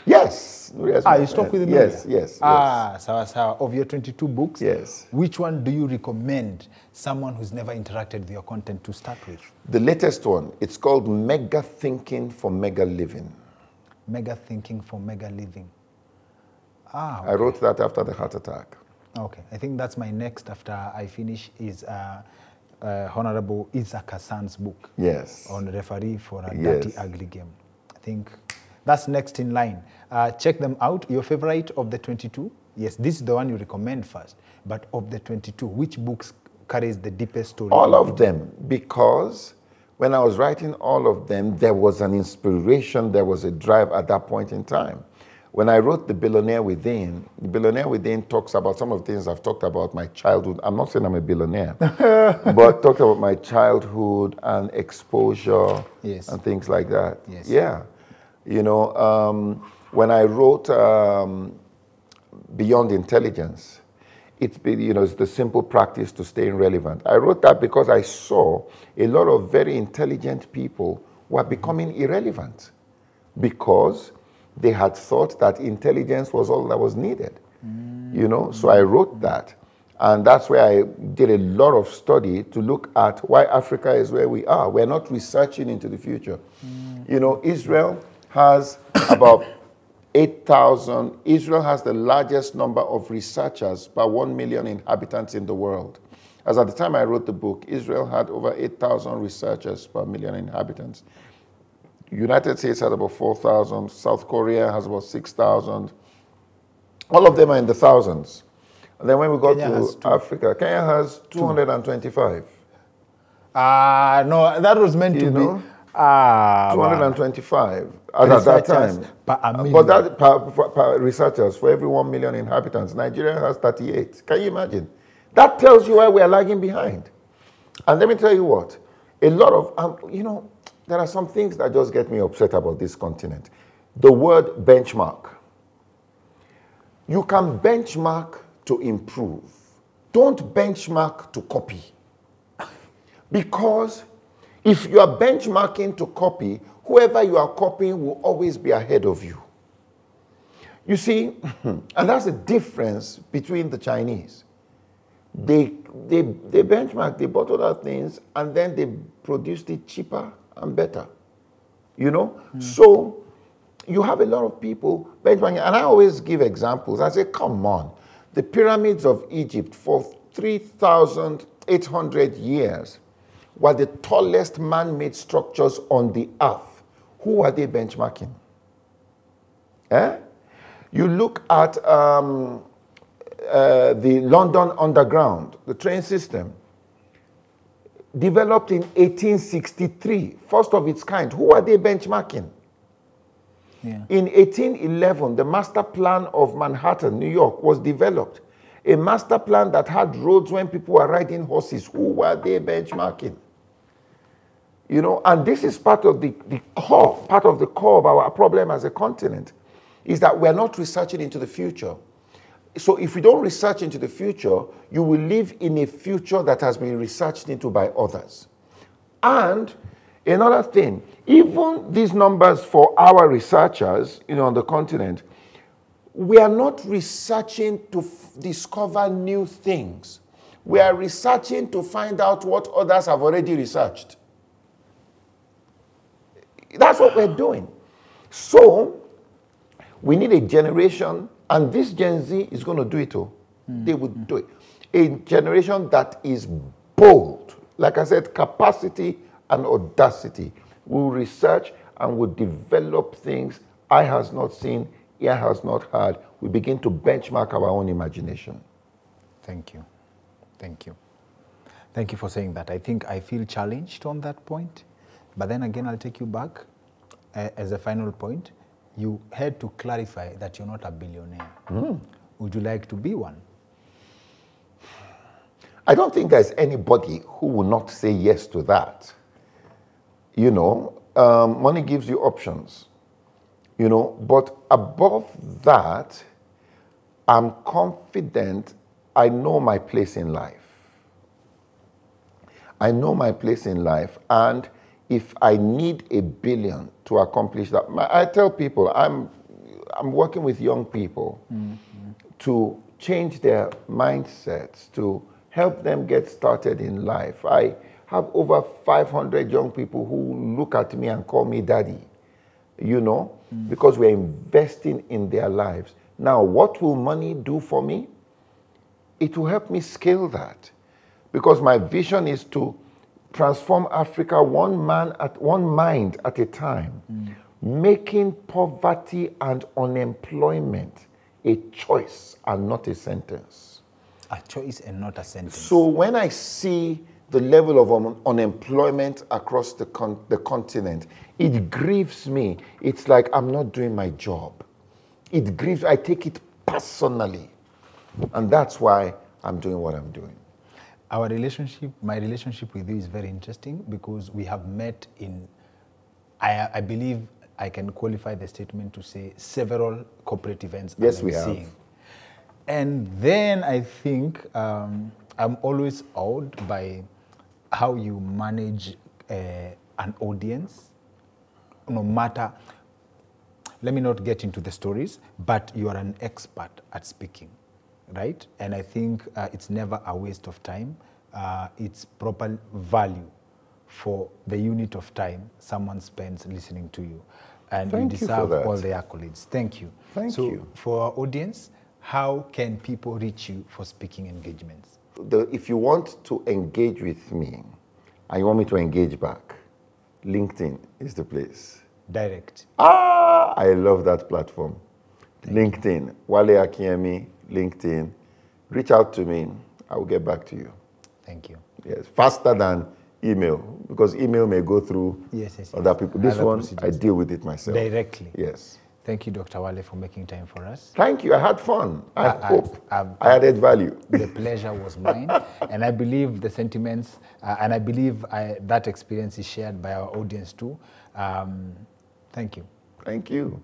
Yes. Nuria's Ah, you friend. with Nuria? Yes, yes, yes. Ah, sawa sawa. Of your 22 books, Yes. which one do you recommend someone who's never interacted with your content to start with? The latest one, it's called Mega Thinking for Mega Living. Mega Thinking for Mega Living. Ah, I wrote that after the heart attack. Okay, I think that's my next after I finish is uh, uh, Honorable Isaac Hassan's book Yes. on referee for a Yes. dirty, ugly game. I think that's next in line. Uh, check them out. Your favorite of the 22? Yes, this is the one you recommend first. But of the 22, which books carries the deepest story? All of them, because when I was writing all of them, there was an inspiration, there was a drive at that point in time. When I wrote The Billionaire Within, The Billionaire Within talks about some of the things I've talked about my childhood. I'm not saying I'm a billionaire, but talked about my childhood and exposure Yes. and things like that. Yes. Yeah. You know, um, when I wrote um, Beyond Intelligence, it's been, you know, it's the simple practice to staying relevant. I wrote that because I saw a lot of very intelligent people were becoming irrelevant because they had thought that intelligence was all that was needed. You know, so I wrote that. And that's where I did a lot of study to look at why Africa is where we are. We're not researching into the future. You know, Israel has about 8,000. Israel has the largest number of researchers per 1 million inhabitants in the world. As at the time I wrote the book, Israel had over 8,000 researchers per million inhabitants. United States has about 4,000. South Korea has about 6,000. All of them are in the thousands. And then when we go to Africa, Kenya has 225. Ah, no, that was meant to know? be. Ah, 225 at, at that time. per a million. But that per, per, per researchers for every 1 million inhabitants. Nigeria has 38. Can you imagine? That tells you why we are lagging behind. And let me tell you what, a lot of, um, you know, there are some things that just get me upset about this continent. The word benchmark. You can benchmark to improve. Don't benchmark to copy. Because if you are benchmarking to copy, whoever you are copying will always be ahead of you. You see, and that's the difference between the Chinese. They, they, they benchmark, they bought other things, and then they produced it cheaper and better. You know? So you have a lot of people benchmarking. And I always give examples. I say, come on, the pyramids of Egypt for 3,800 years were the tallest man made structures on the earth. Who are they benchmarking? Eh? You look at um, uh, the London Underground, the train system, developed in 1863, first of its kind. Who are they benchmarking? Yeah. In 1811, the master plan of Manhattan, New York, was developed. A master plan that had roads when people were riding horses. Who were they benchmarking? You know, and this is part of the, the core, part of the core of our problem as a continent, is that we're not researching into the future. So if you don't research into the future, you will live in a future that has been researched into by others. And another thing, even these numbers for our researchers, you know, on the continent, we are not researching to discover new things. We are researching to find out what others have already researched. That's what we're doing. So, we need a generation, and this Gen Z is going to do it. Oh, they would do it. A generation that is bold, like I said, capacity and audacity. Will research and will develop things eye has not seen, ear has not heard. We begin to benchmark our own imagination. Thank you. Thank you. Thank you for saying that. I think I feel challenged on that point But then again, I'll take you back uh, as a final point. You had to clarify that you're not a billionaire. Would you like to be one? I don't think there's anybody who will not say yes to that. You know, um, money gives you options. You know, but above that, I'm confident I know my place in life. I know my place in life, and if I need a billion to accomplish that, I tell people I'm, I'm working with young people mm-hmm. to change their mindsets, to help them get started in life. I have over 500 young people who look at me and call me daddy, you know, mm. because we're investing in their lives. Now, what will money do for me? it will help me scale that because my vision is to transform Africa one man at one mind at a time, making poverty and unemployment a choice and not a sentence. A choice and not a sentence. So when I see the level of un- unemployment across the, con- the continent, it grieves me. It's like I'm not doing my job. It grieves, I take it personally. And that's why I'm doing what I'm doing. Our relationship, my relationship with you is very interesting because we have met in, I, I believe I can qualify the statement to say several corporate events. Yes, we have. seeing. And then I think um, I'm always awed by how you manage uh, an audience, no matter. Let me not get into the stories, but you are an expert at speaking, right? And I think uh, it's never a waste of time. Uh, it's proper value for the unit of time someone spends listening to you. And Thank you you deserve that. all the accolades. Thank you. Thank so you. for our audience, how can people reach you for speaking engagements? the, if you want to engage with me and you want me to engage back, LinkedIn is the place. Direct. Ah, I love that platform. LinkedIn, Wale Akinyemi, LinkedIn. Reach out to me. I will get back to you. Thank you. Yes, faster than email because email may go through Yes, yes, other people. This Other one, I deal with it myself. Directly. Yes. Thank you, Dr. Wale, for making time for us. Thank you. I had fun. I, I- hope I've- I added value. The pleasure was mine. and I believe the sentiments, uh, and I believe I, that experience is shared by our audience too. Um, thank you. Thank you.